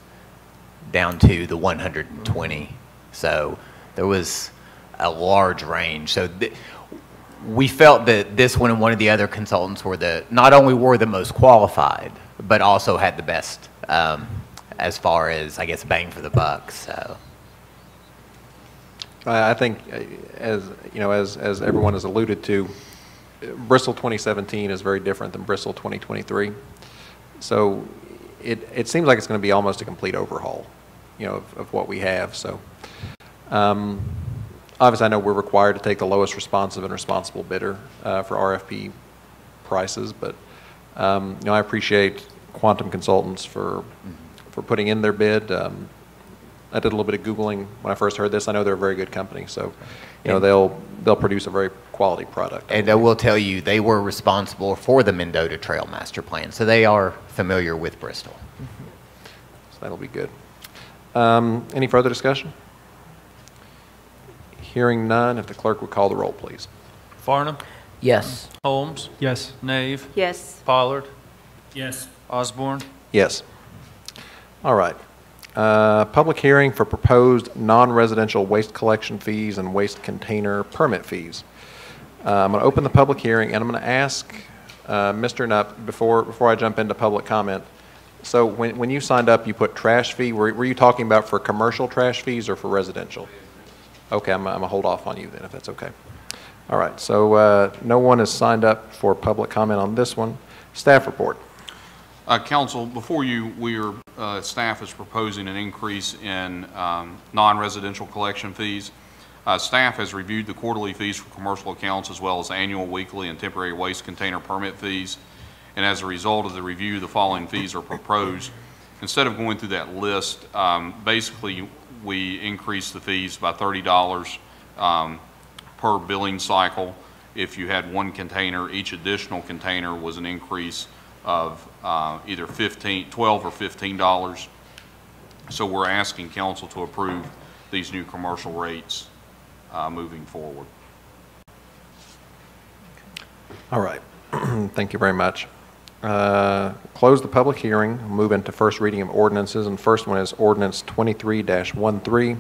down to the 120. So there was a large range. So we felt that this one and one of the other consultants were the, not only were the most qualified, but also had the best um, as far as, I guess, bang for the buck, so. I I think, uh, as, you know, as, as everyone has alluded to, Bristol 2017 is very different than Bristol 2023. So it, it seems like it's going to be almost a complete overhaul, you know, of, of what we have, so. um, Obviously, I know we're required to take the lowest responsive and responsible bidder uh, for RFP prices, but, um, you know, I appreciate Quantum Consultants for, for putting in their bid. Um, I did a little bit of Googling when I first heard this. I know they're a very good company, so, you know, they'll, they'll produce a very quality product. And I will tell you, they were responsible for the Mendota Trail Master Plan, so they are familiar with Bristol. So that'll be good. Um, Any further discussion? Hearing none, if the clerk would call the roll, please. Farnum. Yes. Holmes. Yes. Nave. Yes. Pollard. Yes, Osborne. Yes. All right. Uh, Public hearing for proposed non-residential waste collection fees and waste container permit fees. Uh, I'm going to open the public hearing, and I'm going to ask uh, Mr. Nupp, before, before I jump into public comment, so when, when you signed up, you put trash fee, were, were you talking about for commercial trash fees or for residential? Okay, I'm, I'm going to hold off on you then, if that's okay. All right, so uh, no one has signed up for public comment on this one. Staff report. Uh, Council, before you, we are, uh, staff is proposing an increase in um, non-residential collection fees. Uh, Staff has reviewed the quarterly fees for commercial accounts as well as annual, weekly, and temporary waste container permit fees. And as a result of the review, the following fees are proposed. Instead of going through that list, um, basically, we increased the fees by $30 um, per billing cycle. If you had one container, each additional container was an increase of uh, either 15, 12 or $15. So we're asking council to approve these new commercial rates uh, moving forward. All right. Thank you very much. Uh, Close the public hearing, move into first reading of ordinances, and first one is ordinance 23-13,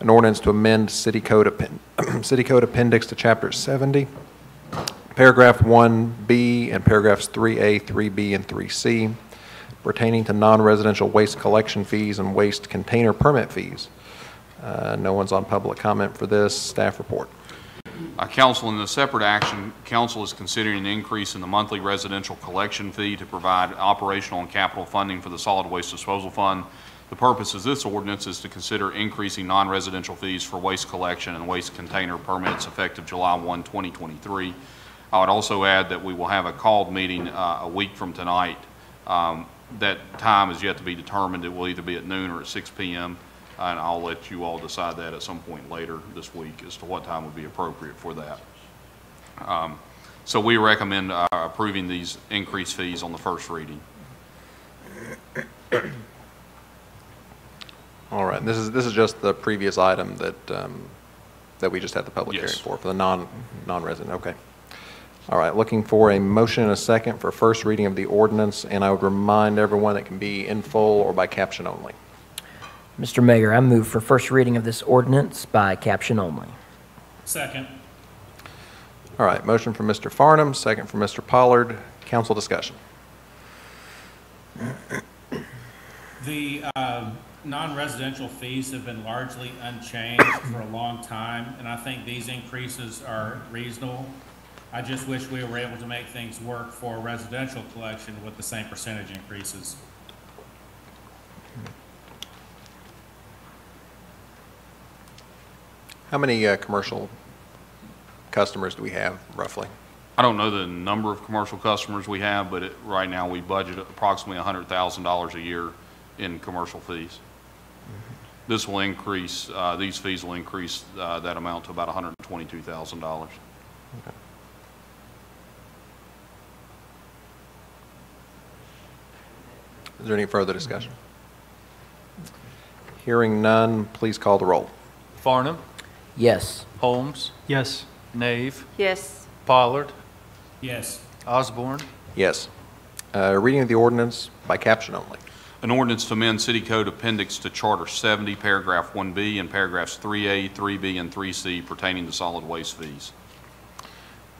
an ordinance to amend City Code, City Code Appendix to Chapter 70, Paragraph 1B and paragraphs 3A, 3B, and 3C pertaining to non-residential waste collection fees and waste container permit fees. Uh, No one's on public comment for this. Staff report. Uh, Council, in the separate action, council is considering an increase in the monthly residential collection fee to provide operational and capital funding for the solid waste disposal fund. The purpose of this ordinance is to consider increasing non-residential fees for waste collection and waste container permits effective July 1, 2023. I would also add that we will have a called meeting uh, a week from tonight. Um, That time is yet to be determined. It will either be at noon or at 6 PM, and I'll let you all decide that at some point later this week as to what time would be appropriate for that. Um, So we recommend uh, approving these increased fees on the first reading. All right, this is, this is just the previous item that, um, that we just had the public hearing for, for the non, non-resident, okay. All right, looking for a motion and a second for first reading of the ordinance, and I would remind everyone it can be in full or by caption only. Mr. Mayor, I move for first reading of this ordinance by caption only. Second. All right, motion from Mr. Farnum, second from Mr. Pollard. Council discussion. The uh, non-residential fees have been largely unchanged for a long time, and I think these increases are reasonable. I just wish we were able to make things work for residential collection with the same percentage increases. How many uh, commercial customers do we have roughly? I don't know the number of commercial customers we have, but it- right now, we budget approximately $100,000 a year in commercial fees. This will increase, uh, these fees will increase uh, that amount to about $122,000. Is there any further discussion? Hearing none, please call the roll. Farnum. Yes. Holmes. Yes. Nave. Yes. Pollard. Yes. Osborne. Yes. Uh, Reading of the ordinance by caption only. An ordinance to amend City Code Appendix to Charter 70, Paragraph 1B, and Paragraphs 3A, 3B, and 3C pertaining to solid waste fees.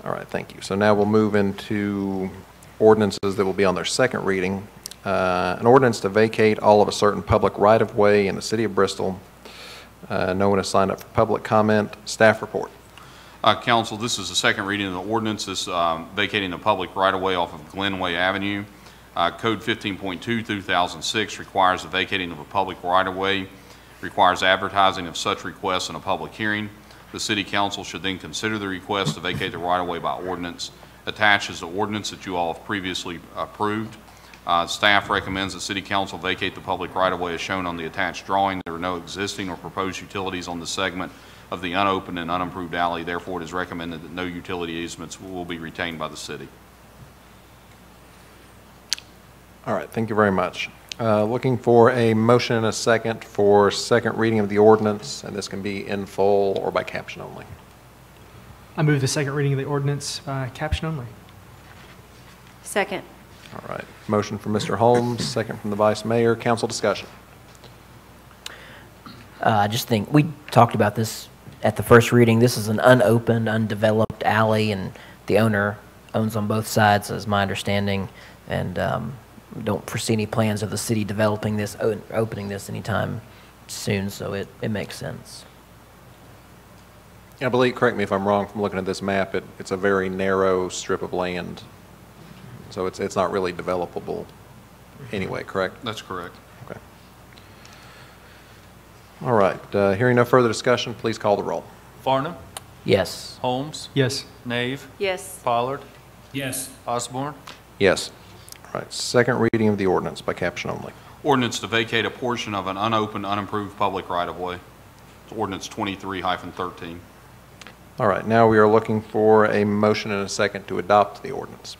All right, thank you. So now we'll move into ordinances that will be on their second reading. Uh, An ordinance to vacate all of a certain public right-of-way in the city of Bristol. Uh, No one has signed up for public comment. Staff report. Uh, Council, this is the second reading of the ordinance, this um, vacating the public right-of-way off of Glenway Avenue. Uh, Code 15.2, 2006 requires the vacating of a public right-of-way, requires advertising of such requests in a public hearing. The city council should then consider the request to vacate the right-of-way by ordinance. Attached is the ordinance that you all have previously approved. Uh, Staff recommends that city council vacate the public right-of-way as shown on the attached drawing. There are no existing or proposed utilities on the segment of the unopened and unimproved alley. Therefore, it is recommended that no utility easements will be retained by the city. All right, thank you very much. Uh, Looking for a motion and a second for second reading of the ordinance, and this can be in full or by caption only. I move the second reading of the ordinance by caption only. Second. All right, motion from Mr. Holmes, second from the vice mayor. Council discussion. Uh, I just think, we talked about this at the first reading. This is an unopened, undeveloped alley, and the owner owns on both sides, is my understanding. And um, don't foresee any plans of the city developing this, opening this anytime soon, so it, it makes sense. I believe, correct me if I'm wrong, from looking at this map, it, it's a very narrow strip of land, so it's, it's not really developable anyway, correct? That's correct. Okay. All right, uh, hearing no further discussion, please call the roll. Farnum. Yes. Holmes. Yes. Nave. Yes. Pollard. Yes. Osborne. Yes. All right, second reading of the ordinance by caption only. Ordinance to vacate a portion of an unopened, unimproved public right-of-way. It's Ordinance 23-13. All right, now we are looking for a motion and a second to adopt the ordinance.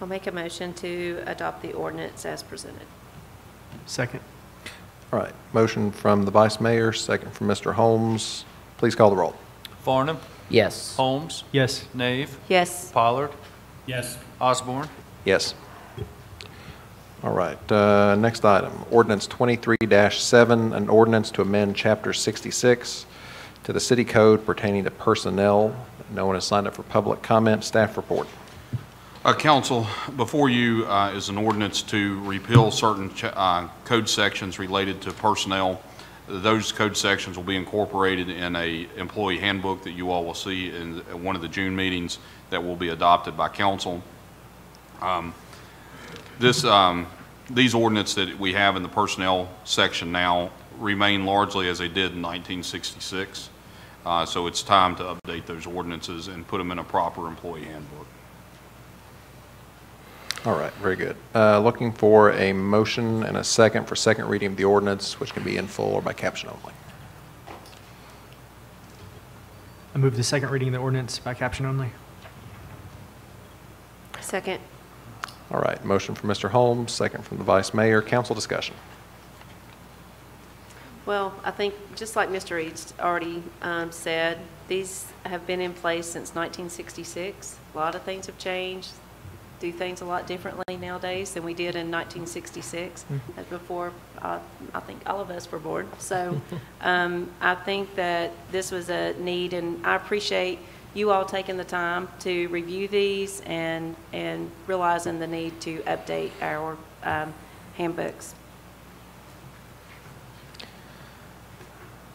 I'll make a motion to adopt the ordinance as presented. Second. All right, motion from the vice mayor, second from Mr. Holmes. Please call the roll. Farnum. Yes. Holmes. Yes. Nave. Yes. Pollard. Yes. Osborne. Yes. All right, uh, next item, ordinance 23-7, an ordinance to amend Chapter 66 to the city code pertaining to personnel. No one has signed up for public comment. Staff report. Uh, Council, before you uh, is an ordinance to repeal certain uh, code sections related to personnel. Those code sections will be incorporated in a employee handbook that you all will see in one of the June meetings that will be adopted by council. Um, This, um, these ordinance that we have in the personnel section now remain largely as they did in 1966. Uh, So it's time to update those ordinances and put them in a proper employee handbook. All right, very good. Uh, Looking for a motion and a second for second reading of the ordinance, which can be in full or by caption only. I move the second reading of the ordinance by caption only. Second. All right, motion from Mr. Holmes, second from the vice mayor. Council discussion. Well, I think, just like Mr. Eads already um, said, these have been in place since 1966. A lot of things have changed, do things a lot differently nowadays than we did in 1966, as before, uh, I think all of us were born. So um, I think that this was a need, and I appreciate you all taking the time to review these and, and realizing the need to update our um, handbooks.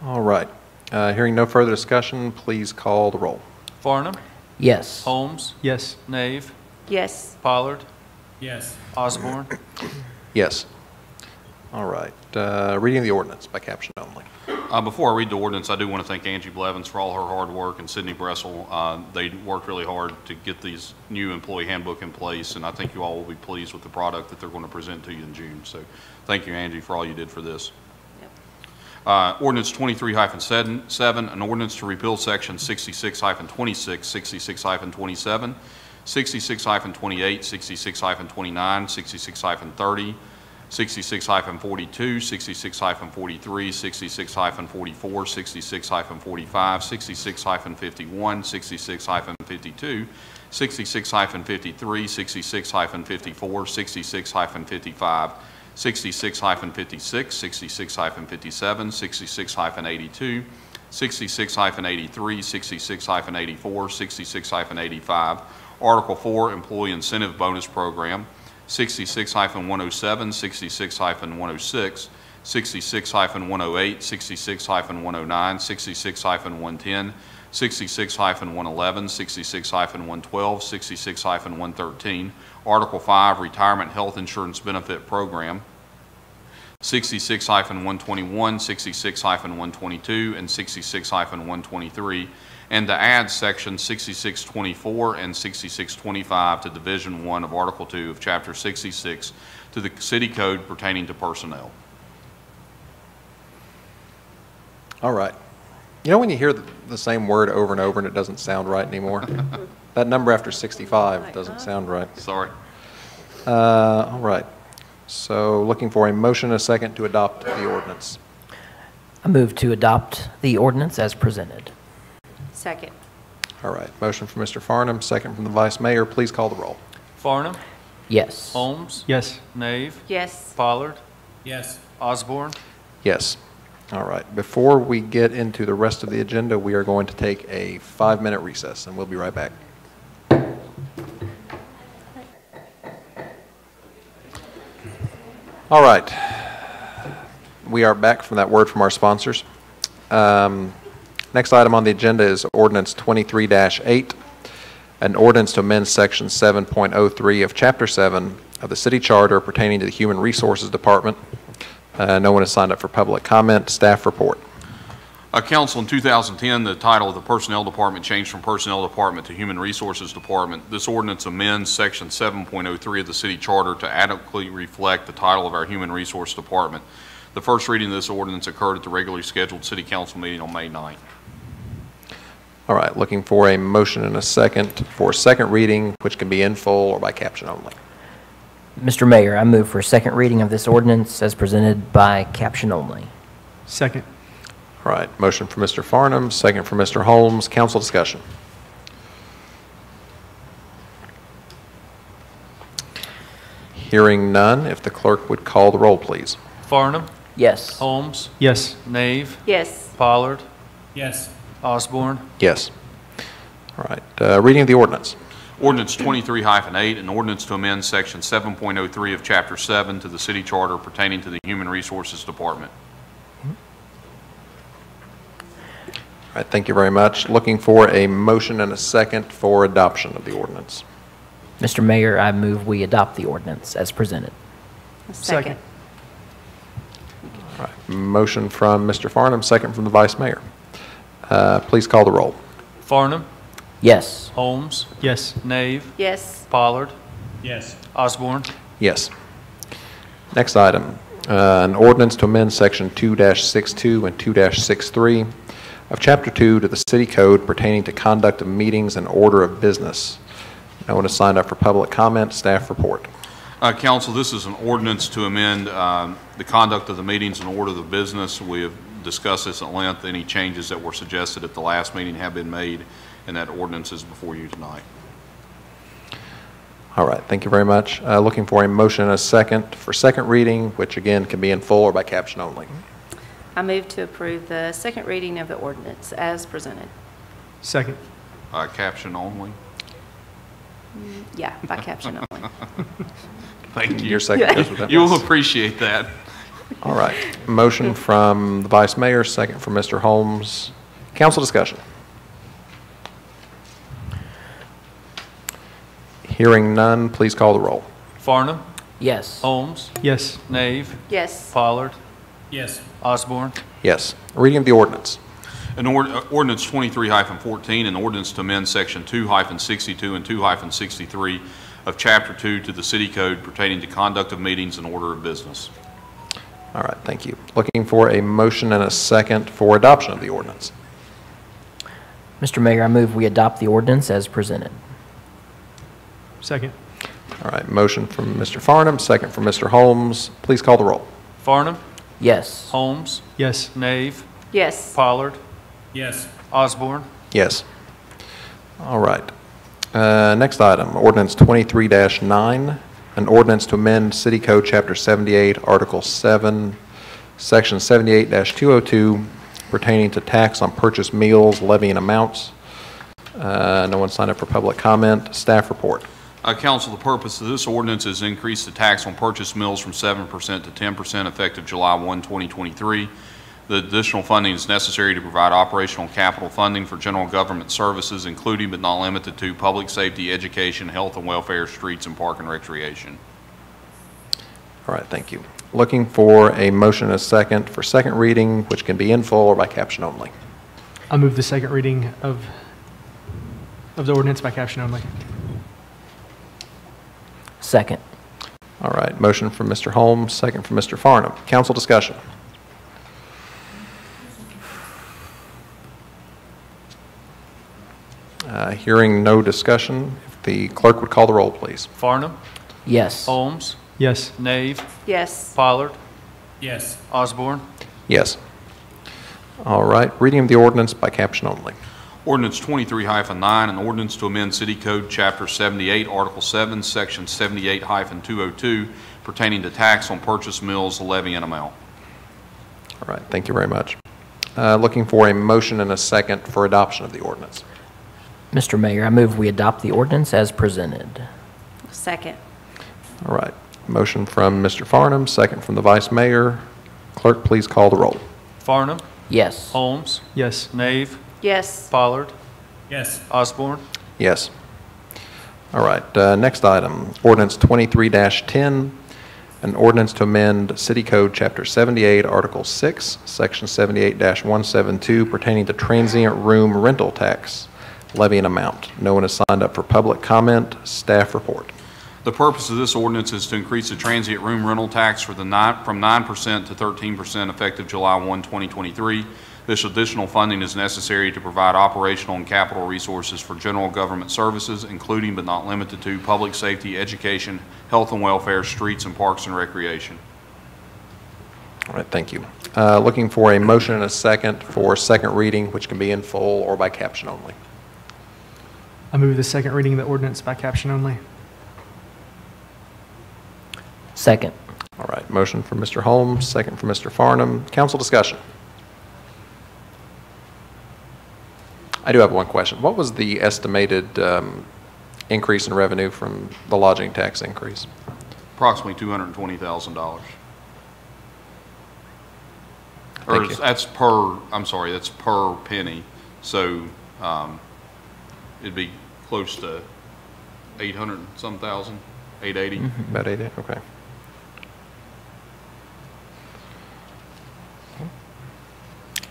All right, uh, hearing no further discussion, please call the roll. Farnum. Yes. Holmes. Yes. Nave. Yes. Pollard. Yes. Osborne. Yes. All right, uh, reading of the ordinance by caption only. Uh, Before I read the ordinance, I do want to thank Angie Blevins for all her hard work and Sydney Bressel. Uh, They worked really hard to get these new employee handbook in place, and I think you all will be pleased with the product that they're going to present to you in June. So thank you, Angie, for all you did for this. Yep. Uh, Ordinance 23-7, an ordinance to repeal Section 66-26, 66-27, 66-28, 66-29, 66-30, 66-42, 66-43, 66-44, 66-45, 66-51, 66-52, 66-53, 66-54, 66-55, 66-56, 66-57, 66-82, 66-83, 66-84, 66-85, Article 4, Employee Incentive Bonus Program, 66-107, 66-106, 66-108, 66-109, 66-110, 66-111, 66-112, 66-113, Article 5, Retirement Health Insurance Benefit Program, 66-121, 66-122, and 66-123, and to add Section 6624 and 6625 to Division 1 of Article 2 of Chapter 66 to the city code pertaining to personnel. All right. You know when you hear the the same word over and over and it doesn't sound right anymore? That number after 65 doesn't sound right. Sorry. Uh, All right. So looking for a motion and a second to adopt the ordinance. I move to adopt the ordinance as presented. Second. All right, motion from Mr. Farnum, second from the vice mayor. Please call the roll. Farnum. Yes. Holmes. Yes. Nave. Yes. Pollard. Yes. Osborne. Yes. All right, before we get into the rest of the agenda, we are going to take a five-minute recess, and we'll be right back. All right. We are back from that word from our sponsors. Um, Next item on the agenda is ordinance 23-8, an ordinance to amend Section 7.03 of Chapter 7 of the city charter pertaining to the Human Resources Department. Uh, No one has signed up for public comment. Staff report. Uh, Council, in 2010, the title of the Personnel Department changed from Personnel Department to Human Resources Department. This ordinance amends Section 7.03 of the city charter to adequately reflect the title of our Human Resource Department. The first reading of this ordinance occurred at the regularly scheduled city council meeting on May 9th. All right, looking for a motion and a second for second reading, which can be in full or by caption only. Mr. Mayor, I move for a second reading of this ordinance as presented by caption only. Second. All right, motion for Mr. Farnum, second for Mr. Holmes. Council discussion. Hearing none, if the clerk would call the roll, please. Farnum. Yes. Holmes. Yes. Nave. Yes. Pollard. Yes. Osborne. Yes. All right, uh, reading of the ordinance. Ordinance 23-8, an ordinance to amend Section 7.03 of Chapter 7 to the city charter pertaining to the Human Resources Department. All right, thank you very much. Looking for a motion and a second for adoption of the ordinance. Mr. Mayor, I move we adopt the ordinance as presented. Second. All right, motion from Mr. Farnum, second from the vice mayor. Uh, Please call the roll. Farnum. Yes. Holmes. Yes. Nave. Yes. Pollard. Yes. Osborne. Yes. Next item, uh, an ordinance to amend Section 2-62 and 2-63 of Chapter 2 to the City Code pertaining to conduct of meetings and order of business. No one has signed up for public comment. Staff report. Uh, Council, this is an ordinance to amend um, the conduct of the meetings and order of the business. We have discussed this at length. Any changes that were suggested at the last meeting have been made, and that ordinance is before you tonight. All right, thank you very much. Uh, Looking for a motion and a second for second reading, which again can be in full or by caption only. I move to approve the second reading of the ordinance as presented. Second. Uh, Caption only. Yeah, by caption only. Thank you. Your second goes with that. You will appreciate that. All right, motion from the vice mayor, second from Mr. Holmes. Council discussion. Hearing none, please call the roll. Farnum. Yes. Holmes. Yes. Nave. Yes. Pollard. Yes. Osborne. Yes. Reading of the ordinance. An ord- uh, ordinance 23-14, an ordinance to amend Section 2-62 and 2-63 of Chapter 2 to the City Code pertaining to conduct of meetings and order of business. All right, thank you. Looking for a motion and a second for adoption of the ordinance. Mr. Mayor, I move we adopt the ordinance as presented. Second. All right, motion from Mr. Farnum, second from Mr. Holmes. Please call the roll. Farnum. Yes. Holmes. Yes. Nave. Yes. Pollard. Yes. Osborne. Yes. All right. Uh, Next item, ordinance 23-9, an ordinance to amend City Code Chapter 78, Article 7, Section 78-202 pertaining to tax on purchased meals, levying amounts. Uh, No one signed up for public comment. Staff report. Uh, Council, the purpose of this ordinance is increase the tax on purchased mills from 7% to 10% effective July 1, 2023. The additional funding is necessary to provide operational capital funding for general government services, including but not limited to public safety, education, health and welfare, streets, and park and recreation. All right, thank you. Looking for a motion and a second for second reading, which can be in full or by caption only. I move the second reading of, of the ordinance by caption only. Second. All right, motion from Mr. Holmes, second from Mr. Farnum. Council discussion. Uh, Hearing no discussion, if the clerk would call the roll, please. Farnum. Yes. Holmes. Yes. Nave. Yes. Pollard. Yes. Osborne. Yes. All right, reading of the ordinance by caption only. Ordinance 23-9, an ordinance to amend City Code Chapter 78, Article 7, Section 78-202 pertaining to tax on purchase mills, levy and amount. All right, thank you very much. Uh, Looking for a motion and a second for adoption of the ordinance. Mr. Mayor, I move we adopt the ordinance as presented. Second. All right, motion from Mr. Farnum, second from the vice mayor. Clerk, please call the roll. Farnum. Yes. Holmes. Yes. Nave. Yes. Pollard. Yes. Osborne. Yes. All right, uh, next item, ordinance 23-10, an ordinance to amend City Code Chapter 78, Article 6, Section 78-172 pertaining to transient room rental tax levy and amount. No one has signed up for public comment. Staff report. The purpose of this ordinance is to increase the transient room rental tax for the nine, from 9% to 13% effective July 1, 2023. This additional funding is necessary to provide operational and capital resources for general government services, including but not limited to public safety, education, health and welfare, streets, and parks and recreation. All right, thank you. Uh, Looking for a motion and a second for second reading, which can be in full or by caption only. I move the second reading of the ordinance by caption only. Second. All right, motion from Mr. Holmes, second from Mr. Farnum. Council discussion. I do have one question. What was the estimated um, increase in revenue from the lodging tax increase? Approximately $220,000. Or Thank you. that's per, I'm sorry, that's per penny. So um, it'd be close to 800 and some thousand, 880. About 80, okay.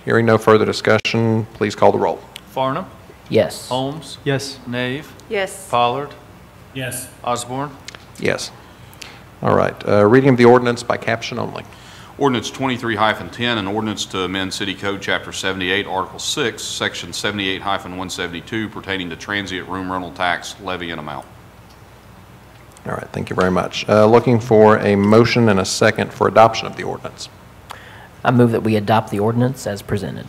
Hearing no further discussion, please call the roll. Farnum. Yes. Holmes. Yes. Nave. Yes. Pollard. Yes. Osborne. Yes. All right, uh, reading of the ordinance by caption only. Ordinance 23-10, an ordinance to amend City Code Chapter 78, Article 6, Section 78-172 pertaining to transient room rental tax levy and amount. All right, thank you very much. Uh, Looking for a motion and a second for adoption of the ordinance. I move that we adopt the ordinance as presented.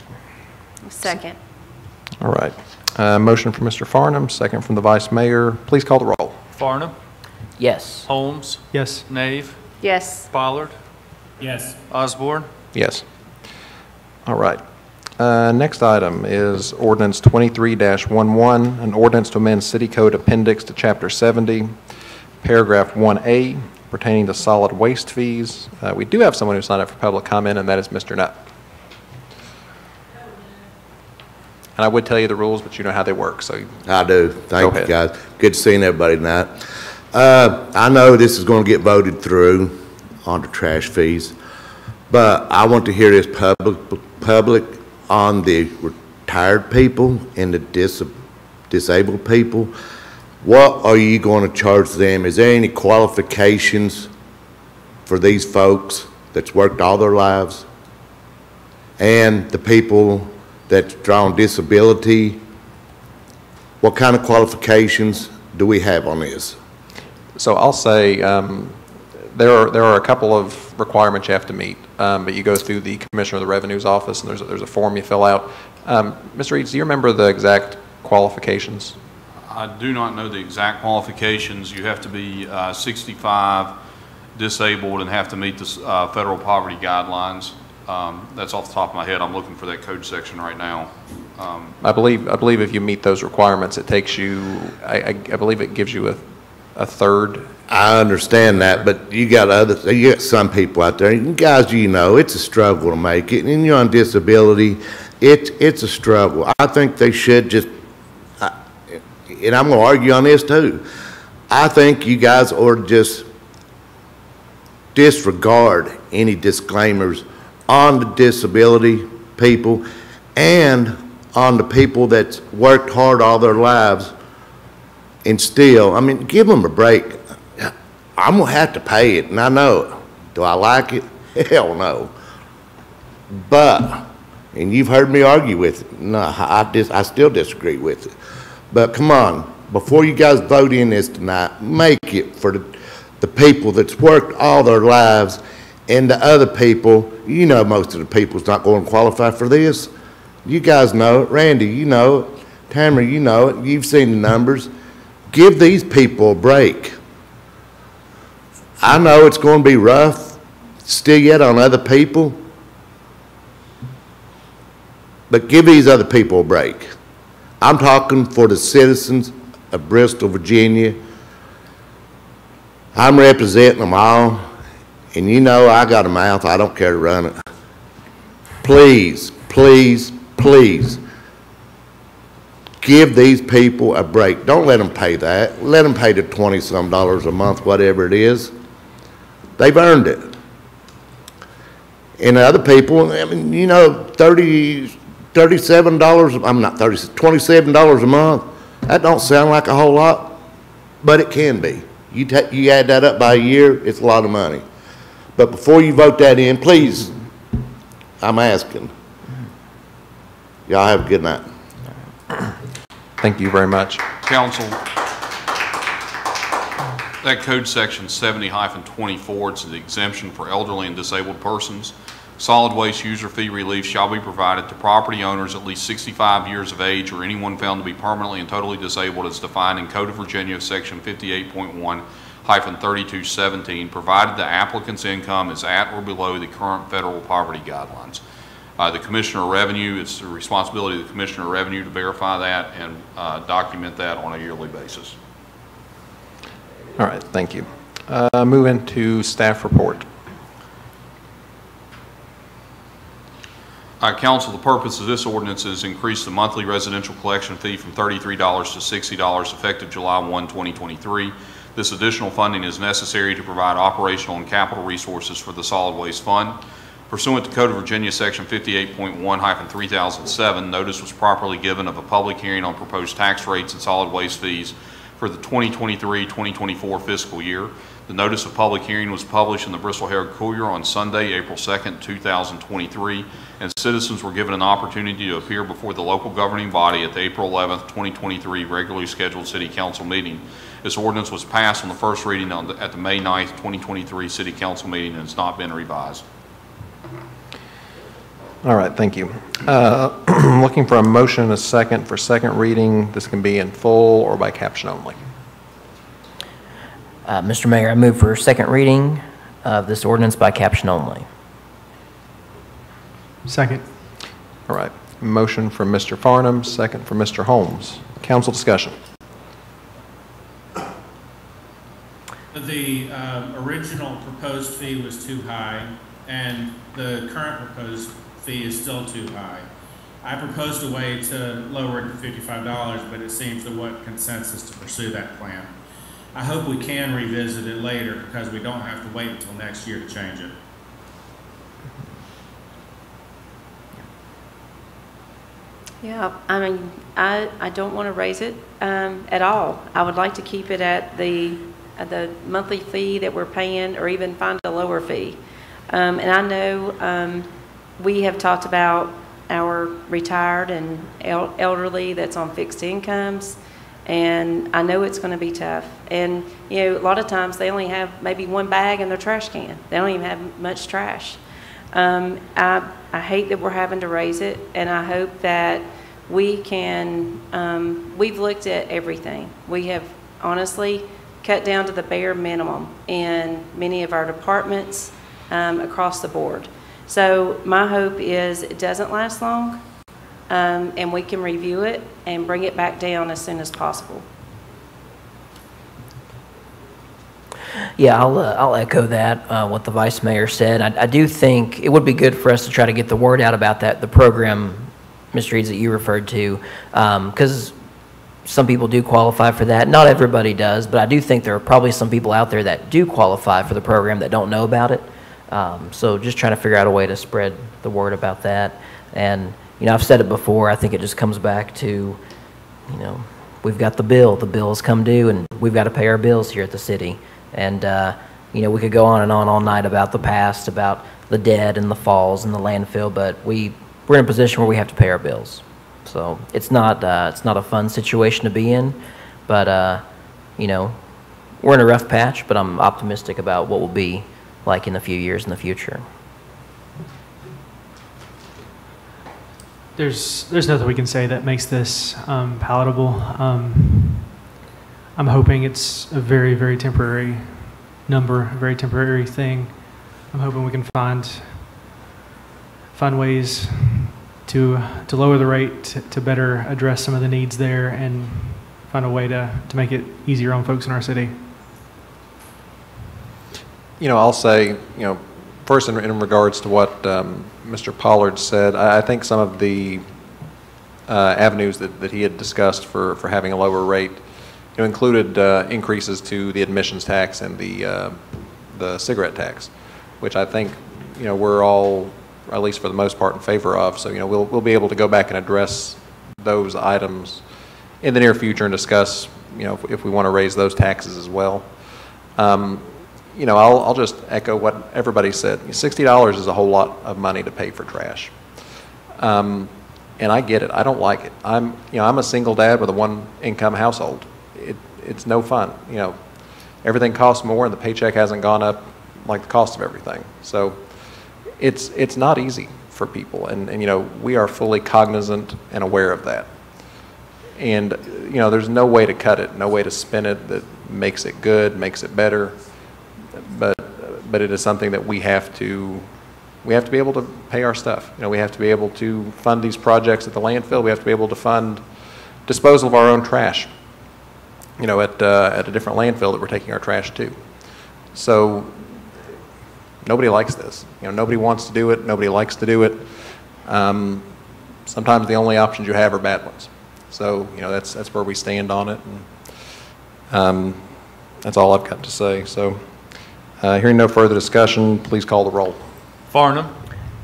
Second. All right, uh, motion from Mr. Farnum, second from the Vice Mayor. Please call the roll. Farnum. Yes. Holmes. Yes. Nave. Yes. Pollard. Yes. Osborne. Yes. All right. Uh, Next item is ordinance 23-11, an ordinance to amend City Code Appendix to Chapter 70, Paragraph 1A pertaining to solid waste fees. Uh, We do have someone who signed up for public comment, and that is Mr. Nutt. And I would tell you the rules, but you know how they work, so I do. Go Thank you, ahead. guys. Good seeing everybody tonight. Uh, I know this is going to get voted through on the trash fees, but I want to hear this public, public on the retired people and the dis disabled people. What are you going to charge them? Is there any qualifications for these folks that's worked all their lives? And the people that's drawn disability, what kind of qualifications do we have on this? So I'll say, um, there are, there are a couple of requirements you have to meet, um, but you go through the Commissioner of the Revenue's office, and there's, a- there's a form you fill out. Um, Mr. Eads, do you remember the exact qualifications? I do not know the exact qualifications. You have to be uh, 65, disabled, and have to meet the uh, federal poverty guidelines. Um, That's off the top of my head. I'm looking for that code section right now. Um, I believe, I believe if you meet those requirements, it takes you, I, I I believe it gives you a, a third. I understand that, but you got other, you got some people out there, guys, you know, it's a struggle to make it, and you're on disability, it's, it's a struggle. I think they should just, and I'm gonna argue on this too. I think you guys ought to just disregard any disclaimers on the disability people and on the people that's worked hard all their lives and still, I mean, give them a break. I'm gonna have to pay it, and I know it. Do I like it? Hell no. But, and you've heard me argue with it. No, I dis, I still disagree with it. But come on, before you guys vote in this tonight, make it for the, the people that's worked all their lives and the other people, you know most of the people's not going to qualify for this. You guys know it. Randy, you know it. Tamara, you know it. You've seen the numbers. Give these people a break. I know it's going to be rough still yet on other people, but give these other people a break. I'm talking for the citizens of Bristol, Virginia. I'm representing them all, and you know I got a mouth, I don't care to run it. Please, please, please, give these people a break. Don't let them pay that. Let them pay the twenty-some dollars a month, whatever it is. They've earned it. And other people, I mean, you know, thirty, thirty-seven dollars, I'm not thirty, twenty-seven dollars a month, that don't sound like a whole lot, but it can be. You you add that up by a year, it's a lot of money. But before you vote that in, please, I'm asking. Y'all have a good night. Thank you very much. Council, that code section seventy twenty-four, it's the exemption for elderly and disabled persons. Solid waste user fee relief shall be provided to property owners at least sixty-five years of age or anyone found to be permanently and totally disabled as defined in Code of Virginia, section fifty-eight point one thirty-two seventeen, provided the applicant's income is at or below the current federal poverty guidelines. Uh, The Commissioner of Revenue, it's the responsibility of the Commissioner of Revenue to verify that and uh, document that on a yearly basis. All right, thank you. Uh, Move into staff report. Uh, Council, the purpose of this ordinance is increase the monthly residential collection fee from $33 to $60 effective July 1, 2023. This additional funding is necessary to provide operational and capital resources for the solid waste fund. Pursuant to Code of Virginia, Section 58.1-3007, notice was properly given of a public hearing on proposed tax rates and solid waste fees for the 2023-2024 fiscal year. The notice of public hearing was published in the Bristol Herald Courier on Sunday, April 2nd, 2023, and citizens were given an opportunity to appear before the local governing body at the April 11th, 2023 regularly scheduled city council meeting. This ordinance was passed on the first reading the- at the May 9th, 2023 city council meeting and has not been revised. All right, thank you. Uh, Looking for a motion and a second for second reading. This can be in full or by caption only. Uh, Mr. Mayor, I move for second reading of this ordinance by caption only. Second. All right, motion from Mr. Farnum, second from Mr. Holmes. Council discussion. The um, original proposed fee was too high, and the current proposed fee is still too high. I proposed a way to lower it to fifty-five dollars, but it seems there wasn't consensus to pursue that plan. I hope we can revisit it later, because we don't have to wait until next year to change it. Yeah, I mean, I, I don't want to raise it um, at all. I would like to keep it at the, at the monthly fee that we're paying, or even find a lower fee. Um, And I know um, we have talked about our retired and el- elderly that's on fixed incomes, and I know it's going to be tough. And, you know, a lot of times, they only have maybe one bag in their trash can. They don't even have much trash. Um, I, I hate that we're having to raise it, and I hope that we can, um, we've looked at everything. We have honestly cut down to the bare minimum in many of our departments um, across the board. So my hope is it doesn't last long, um, and we can review it and bring it back down as soon as possible. Yeah, I'll, uh, I'll echo that, uh, what the vice mayor said. I, I do think it would be good for us to try to get the word out about that, the program, Mr. Eads, that you referred to, because some people do qualify for that. Not everybody does, but I do think there are probably some people out there that do qualify for the program that don't know about it. Um, so just trying to figure out a way to spread the word about that. And, you know, I've said it before, I think it just comes back to, you know, we've got the bill, the bill has come due, and we've got to pay our bills here at the city. And, uh, you know, we could go on and on all night about the past, about the dead and the falls and the landfill, but we, we're in a position where we have to pay our bills. So it's not, uh, it's not a fun situation to be in, but, uh, you know, we're in a rough patch, but I'm optimistic about what will be like in a few years in the future. There's, there's nothing we can say that makes this um, palatable. Um, I'm hoping it's a very, very temporary number, a very temporary thing. I'm hoping we can find, find ways to, to lower the rate, to, to better address some of the needs there, and find a way to, to make it easier on folks in our city. You know, I'll say, you know, first in, in regards to what um, Mr. Pollard said, I, I think some of the uh, avenues that, that he had discussed for, for having a lower rate, you know, included uh, increases to the admissions tax and the, uh, the cigarette tax, which I think, you know, we're all, at least for the most part, in favor of. So, you know, we'll, we'll be able to go back and address those items in the near future and discuss, you know, if, if we want to raise those taxes as well. Um, you know, I'll, I'll just echo what everybody said. $60 is a whole lot of money to pay for trash. Um, and I get it. I don't like it. I'm, you know, I'm a single dad with a one-income household. It, it's no fun. You know, everything costs more, and the paycheck hasn't gone up like the cost of everything. So, it's it's not easy for people, and and you know, we are fully cognizant and aware of that. And you know, there's no way to cut it, no way to spin it that makes it good, makes it better. But but it is something that we have to we have to be able to pay our stuff. You know, we have to be able to fund these projects at the landfill. We have to be able to fund disposal of our own trash. You know, at uh, at a different landfill that we're taking our trash to. So nobody likes this. You know, nobody wants to do it. Nobody likes to do it. Um, sometimes the only options you have are bad ones. So you know, that's that's where we stand on it. And, um, that's all I've got to say. So, uh, hearing no further discussion, please call the roll. Farnum.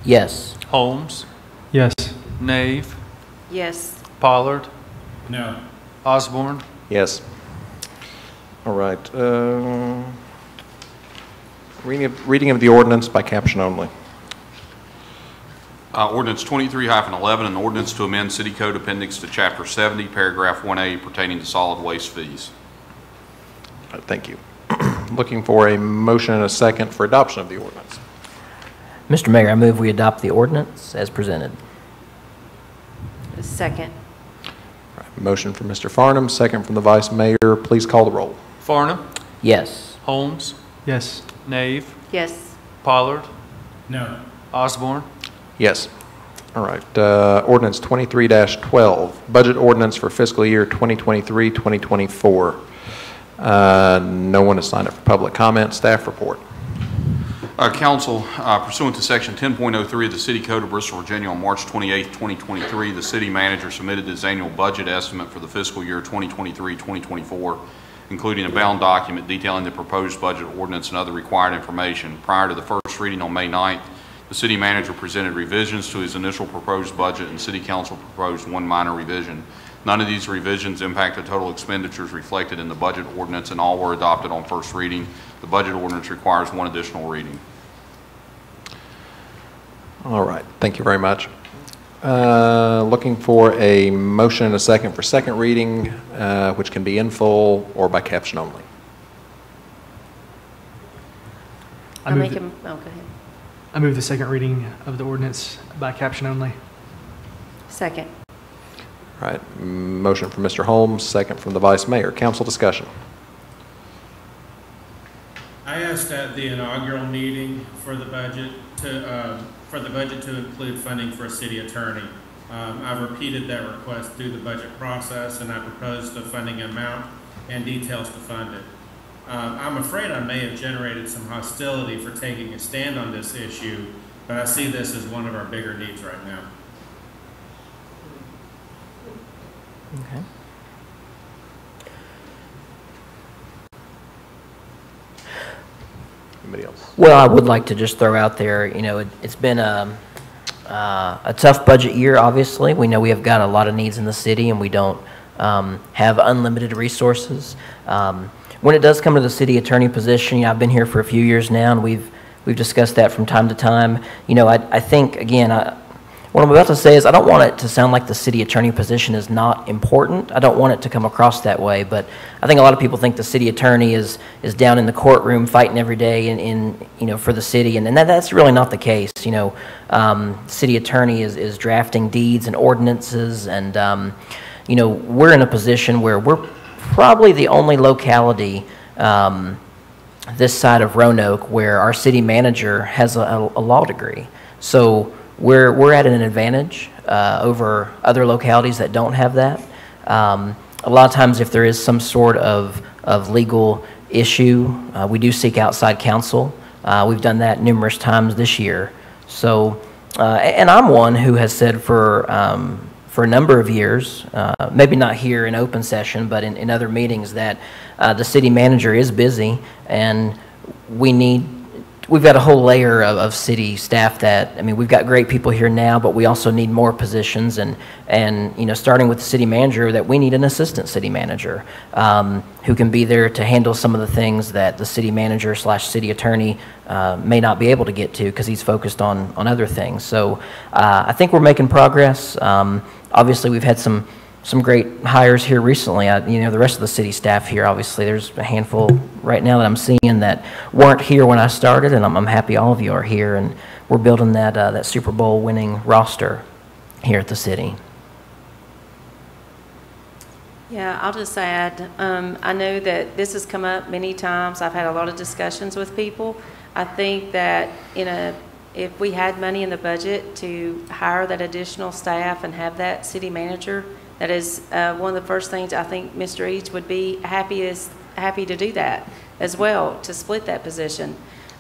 Yes. Holmes. Yes. Nave. Yes. Pollard. No. Osborne. Yes. All right. uh, Reading of, reading of the ordinance by caption only. Uh, Ordinance 23-11, an ordinance to amend City Code Appendix to Chapter 70, Paragraph 1A pertaining to solid waste fees. Uh, Thank you. Looking for a motion and a second for adoption of the ordinance. Mr. Mayor, I move we adopt the ordinance as presented. Second. Motion from Mr. Farnum, second from the vice mayor. Please call the roll. Farnum. Yes. Holmes. Yes. Nave. Yes. Pollard. No. Osborne. Yes. All right. uh, Ordinance 23-12, budget ordinance for fiscal year 2023, 2024. Uh, No one has signed up for public comment. Staff report. Uh, Council, uh, pursuant to Section 10.03 of the City Code of Bristol, Virginia, on March 28, 2023, the city manager submitted his annual budget estimate for the fiscal year 2023-2024, including a bound document detailing the proposed budget ordinance and other required information. Prior to the first reading on May 9th, the city manager presented revisions to his initial proposed budget, and city council proposed one minor revision. None of these revisions impact the total expenditures reflected in the budget ordinance, and all were adopted on first reading. The budget ordinance requires one additional reading. All right, thank you very much. Uh, Looking for a motion and a second for second reading, uh, which can be in full or by caption only. I I'll move, make the- him, oh, go ahead. I move the second reading of the ordinance by caption only. Second. All right, motion from Mr. Holmes, second from the vice mayor. Council discussion. I asked at the inaugural meeting for the budget to, um, for the budget to include funding for a city attorney. Um, I've repeated that request through the budget process, and I proposed the funding amount and details to fund it. Um, I'm afraid I may have generated some hostility for taking a stand on this issue, but I see this as one of our bigger needs right now. Okay. Anybody else? Well, I would like to just throw out there, you know, it, it's been a, uh, a tough budget year, obviously. We know we have got a lot of needs in the city and we don't um, have unlimited resources. Um, when it does come to the city attorney position, you know, I've been here for a few years now and we've, we've discussed that from time to time. You know, I, I think, again, I, what I'm about to say is I don't want it to sound like the city attorney position is not important. I don't want it to come across that way, but I think a lot of people think the city attorney is, is down in the courtroom fighting every day in, in you know, for the city, and, and that, that's really not the case. You know, um, city attorney is, is drafting deeds and ordinances, and, um, you know, we're in a position where we're probably the only locality um, this side of Roanoke where our city manager has a, a law degree. So we're, we're at an advantage uh, over other localities that don't have that. Um, a lot of times, if there is some sort of, of legal issue, uh, we do seek outside counsel. Uh, we've done that numerous times this year. So, uh, and I'm one who has said for, um, for a number of years, uh, maybe not here in open session, but in, in other meetings, that uh, the city manager is busy and we need, we've got a whole layer of, of city staff that, I mean, we've got great people here now, but we also need more positions and, and, you know, starting with the city manager, that we need an assistant city manager um, who can be there to handle some of the things that the city manager slash city attorney uh, may not be able to get to because he's focused on, on other things. So uh, I think we're making progress. Um, Obviously, we've had some, some great hires here recently. I- You know, the rest of the city staff here, obviously, there's a handful right now that I'm seeing that weren't here when I started, and I'm, I'm happy all of you are here, and we're building that, uh, that Super Bowl winning roster here at the city. Yeah, I'll just add, um, I know that this has come up many times. I've had a lot of discussions with people. I think that in a, if we had money in the budget to hire that additional staff and have that city manager, that is, uh, one of the first things I think Mr. Eads would be happy is, happy to do that as well, to split that position.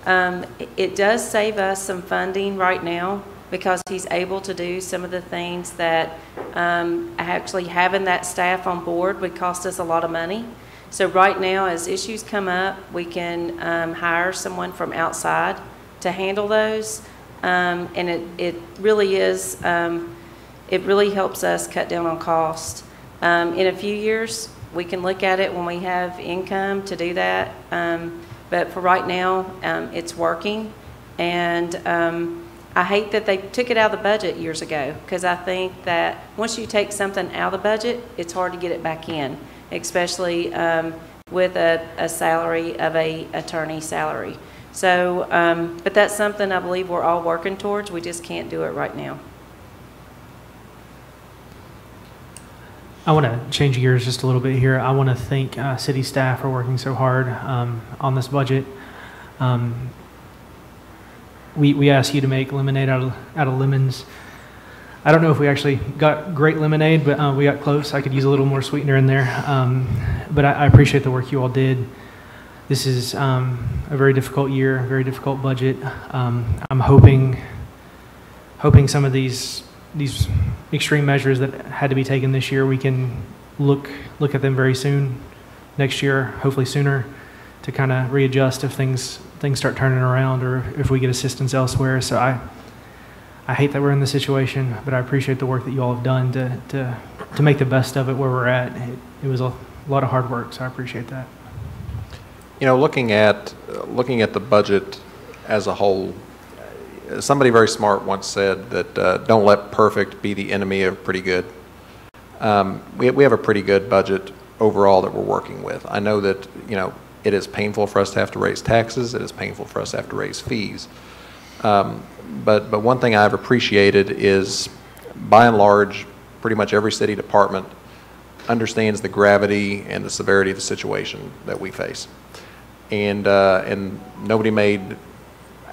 Um, it- does save us some funding right now because he's able to do some of the things that, um, actually having that staff on board would cost us a lot of money. So right now, as issues come up, we can, um, hire someone from outside to handle those. Um, and it, it really is, um, it really helps us cut down on cost. Um, in a few years, we can look at it when we have income to do that. Um, but for right now, um, it's working. And, um, I hate that they took it out of the budget years ago, because I think that once you take something out of the budget, it's hard to get it back in, especially, um, with a, a salary of a attorney salary. So, um, but that's something I believe we're all working towards. We just can't do it right now. I want to change gears just a little bit here. I want to thank uh, city staff for working so hard um, on this budget. Um, we, we asked you to make lemonade out of, out of lemons. I don't know if we actually got great lemonade, but uh, we got close. I could use a little more sweetener in there. Um, but I, I appreciate the work you all did. This is um, a very difficult year, very difficult budget. Um, I'm hoping, hoping some of these these extreme measures that had to be taken this year, we can look look at them very soon, next year, hopefully sooner, to kind of readjust if things things start turning around or if we get assistance elsewhere. So I I hate that we're in this situation, but I appreciate the work that you all have done to to to make the best of it where we're at. It, it was a lot of hard work, so I appreciate that. You know, looking at, uh, looking at the budget as a whole, somebody very smart once said that, uh, don't let perfect be the enemy of pretty good. Um, We, we have a pretty good budget overall that we're working with. I know that, you know, it is painful for us to have to raise taxes, it is painful for us to have to raise fees. Um, But, but one thing I've appreciated is, by and large, pretty much every city department understands the gravity and the severity of the situation that we face. And, uh, and nobody made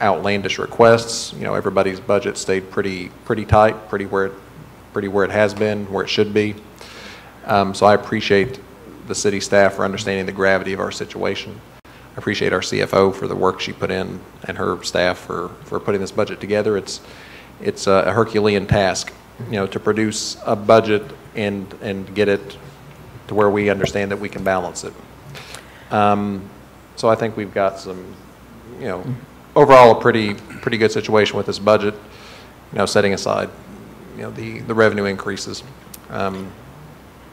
outlandish requests. You know, everybody's budget stayed pretty, pretty tight, pretty where, it pretty where it has been, where it should be. Um, so I appreciate the city staff for understanding the gravity of our situation. I appreciate our CFO for the work she put in and her staff for, for putting this budget together. It's, it's a Herculean task, you know, to produce a budget and, and get it to where we understand that we can balance it. Um, So I think we've got some, you know, overall, a pretty, pretty good situation with this budget, you know, setting aside, you know, the, the revenue increases. Um,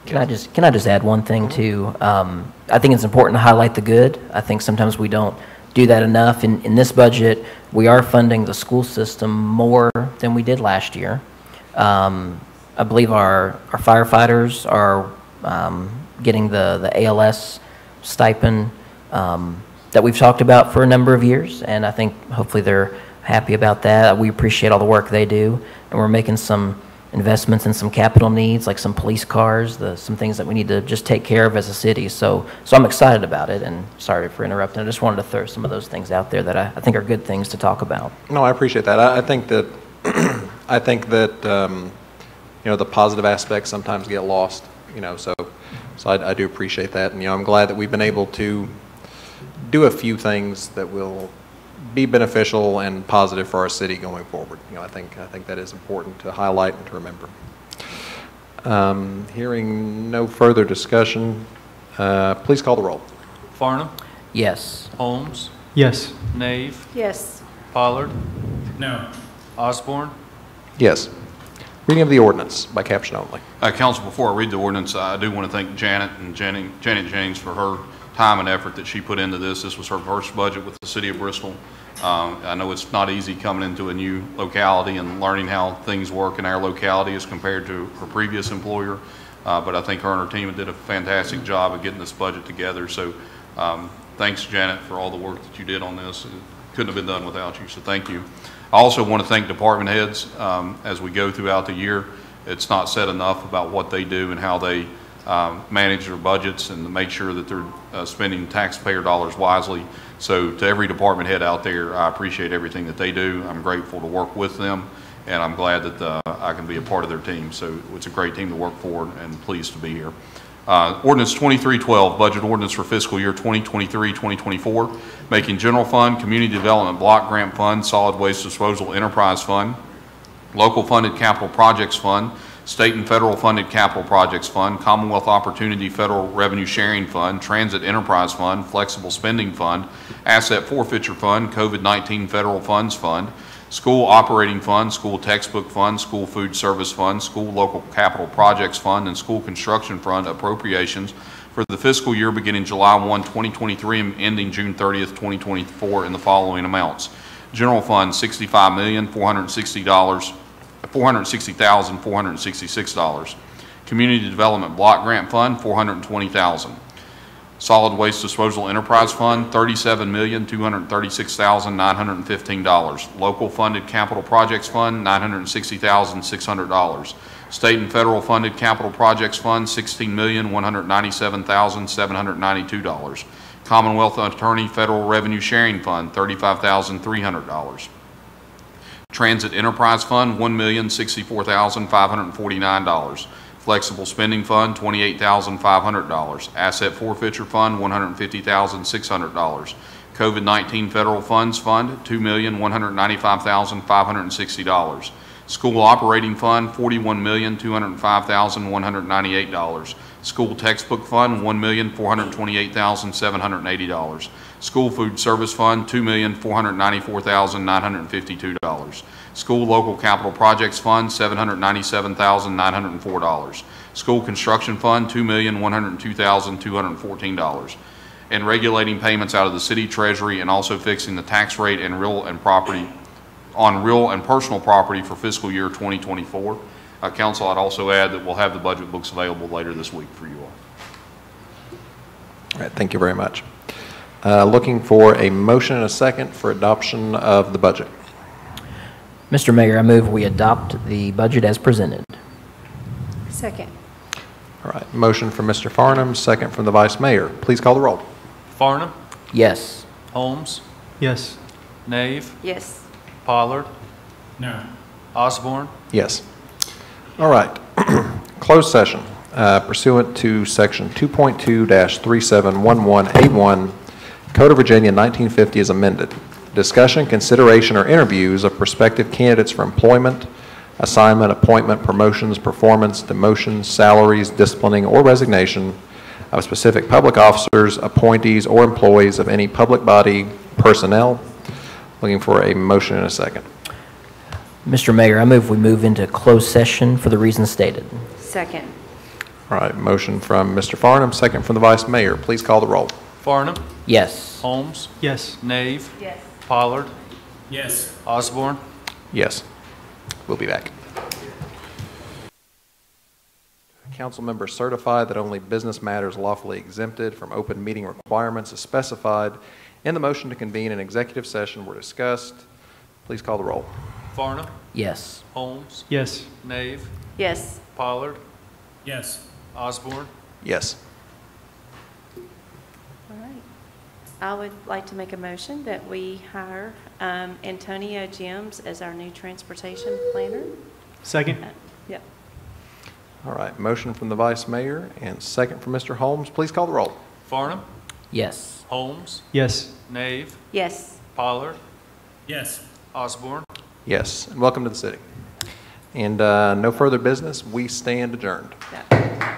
Can I just, can I just add one thing too? Um, I think it's important to highlight the good. I think sometimes we don't do that enough. In, in this budget, we are funding the school system more than we did last year. Um, I believe our, our firefighters are, um, getting the, the ALS stipend, um, that we've talked about for a number of years, and I think hopefully they're happy about that. We appreciate all the work they do, and we're making some investments in some capital needs, like some police cars, the, some things that we need to just take care of as a city. So, so I'm excited about it, and sorry for interrupting. I just wanted to throw some of those things out there that I, I think are good things to talk about. No, I appreciate that. I, I think that, I think that, um, you know, the positive aspects sometimes get lost, you know, so, so I, I do appreciate that. And, you know, I'm glad that we've been able to do a few things that will be beneficial and positive for our city going forward. You know, I think, I think that is important to highlight and to remember. Um, Hearing no further discussion, uh, please call the roll. Farnum. Yes. Holmes. Yes. Nave. Yes. Pollard. No. Osborne. Yes. Reading of the ordinance by caption only. Uh, Council, before I read the ordinance, I do want to thank Janet and Jenny- Janet James for her time and effort that she put into this. This was her first budget with the city of Bristol. Um, I know it's not easy coming into a new locality and learning how things work in our locality as compared to her previous employer, Uh, but I think her and her team did a fantastic job of getting this budget together. So um, thanks, Janet, for all the work that you did on this. It couldn't have been done without you, so thank you. I also want to thank department heads um, as we go throughout the year. It's not said enough about what they do and how they um, manage their budgets and make sure that they're uh, spending taxpayer dollars wisely. So to every department head out there, I appreciate everything that they do. I'm grateful to work with them, and I'm glad that uh, I can be a part of their team. So it's a great team to work for, and pleased to be here. Uh, Ordinance 2312, budget ordinance for fiscal year 2023-2024, making general fund, community development block grant fund, solid waste disposal enterprise fund, local funded capital projects fund, state and federal funded capital projects fund, Commonwealth Opportunity Federal Revenue Sharing Fund, Transit Enterprise Fund, Flexible Spending Fund, Asset Forfeiture Fund, COVID-19 Federal Funds Fund, School Operating Fund, School Textbook Fund, School Food Service Fund, School Local Capital Projects Fund, and School Construction Fund appropriations for the fiscal year beginning July 1, 2023 and ending June 30th, 2024 in the following amounts. General Fund, $65,460, $460,466. Community Development Block Grant Fund, 420,000. Solid Waste Disposal Enterprise Fund, $37,236,915. Local Funded Capital Projects Fund, $960,600. State and Federal Funded Capital Projects Fund, $16,197,792. Commonwealth Attorney Federal Revenue Sharing Fund, $35,300. Transit Enterprise Fund, $1,064,549. Flexible Spending Fund, $28,500. Asset Forfeiture Fund, $150,600. COVID-19 Federal Funds Fund, $2,195,560. School Operating Fund, $41,205,198. School Textbook Fund, $1,428,780. School Food Service Fund, $2,494,952. School Local Capital Projects Fund, $797,904. School Construction Fund, $2,102,214. And regulating payments out of the city treasury and also fixing the tax rate and real and property, on real and personal property for fiscal year 2024. Uh, Council, I'd also add that we'll have the budget books available later this week for you all. All right, thank you very much. Uh, Looking for a motion and a second for adoption of the budget. Mr. Mayor, I move we adopt the budget as presented. Second. All right, motion from Mr. Farnum, second from the Vice Mayor. Please call the roll. Farnum. Yes. Holmes. Yes. Nave. Yes. Pollard. No. Osborne. Yes. All right. Closed session uh, pursuant to Section 2.2-3711A1 Code of Virginia 1950 is amended. Discussion, consideration, or interviews of prospective candidates for employment, assignment, appointment, promotions, performance, demotions, salaries, disciplining, or resignation of specific public officers, appointees, or employees of any public body personnel. Looking for a motion and a second. Mr. Mayor, I move we move into closed session for the reasons stated. Second. All right, motion from Mr. Farnum, second from the Vice Mayor. Please call the roll. Farnum. Yes. Holmes. Yes. Nave. Yes. Pollard. Yes. Osborne. Yes. We'll be back. Council members certify that only business matters lawfully exempted from open meeting requirements as specified in the motion to convene an executive session were discussed. Please call the roll. Farnum. Yes. Holmes. Yes. Nave. Yes. Pollard. Yes. Osborne. Yes. All right. I would like to make a motion that we hire um, Antonio Jims as our new transportation planner. Second. Uh, Yep. All right, motion from the Vice Mayor and second from Mr. Holmes. Please call the roll. Farnum. Yes. Holmes. Yes. Nave. Yes. Pollard. Yes. Osborne. Yes, and welcome to the city. And uh, no further business, we stand adjourned. Yeah.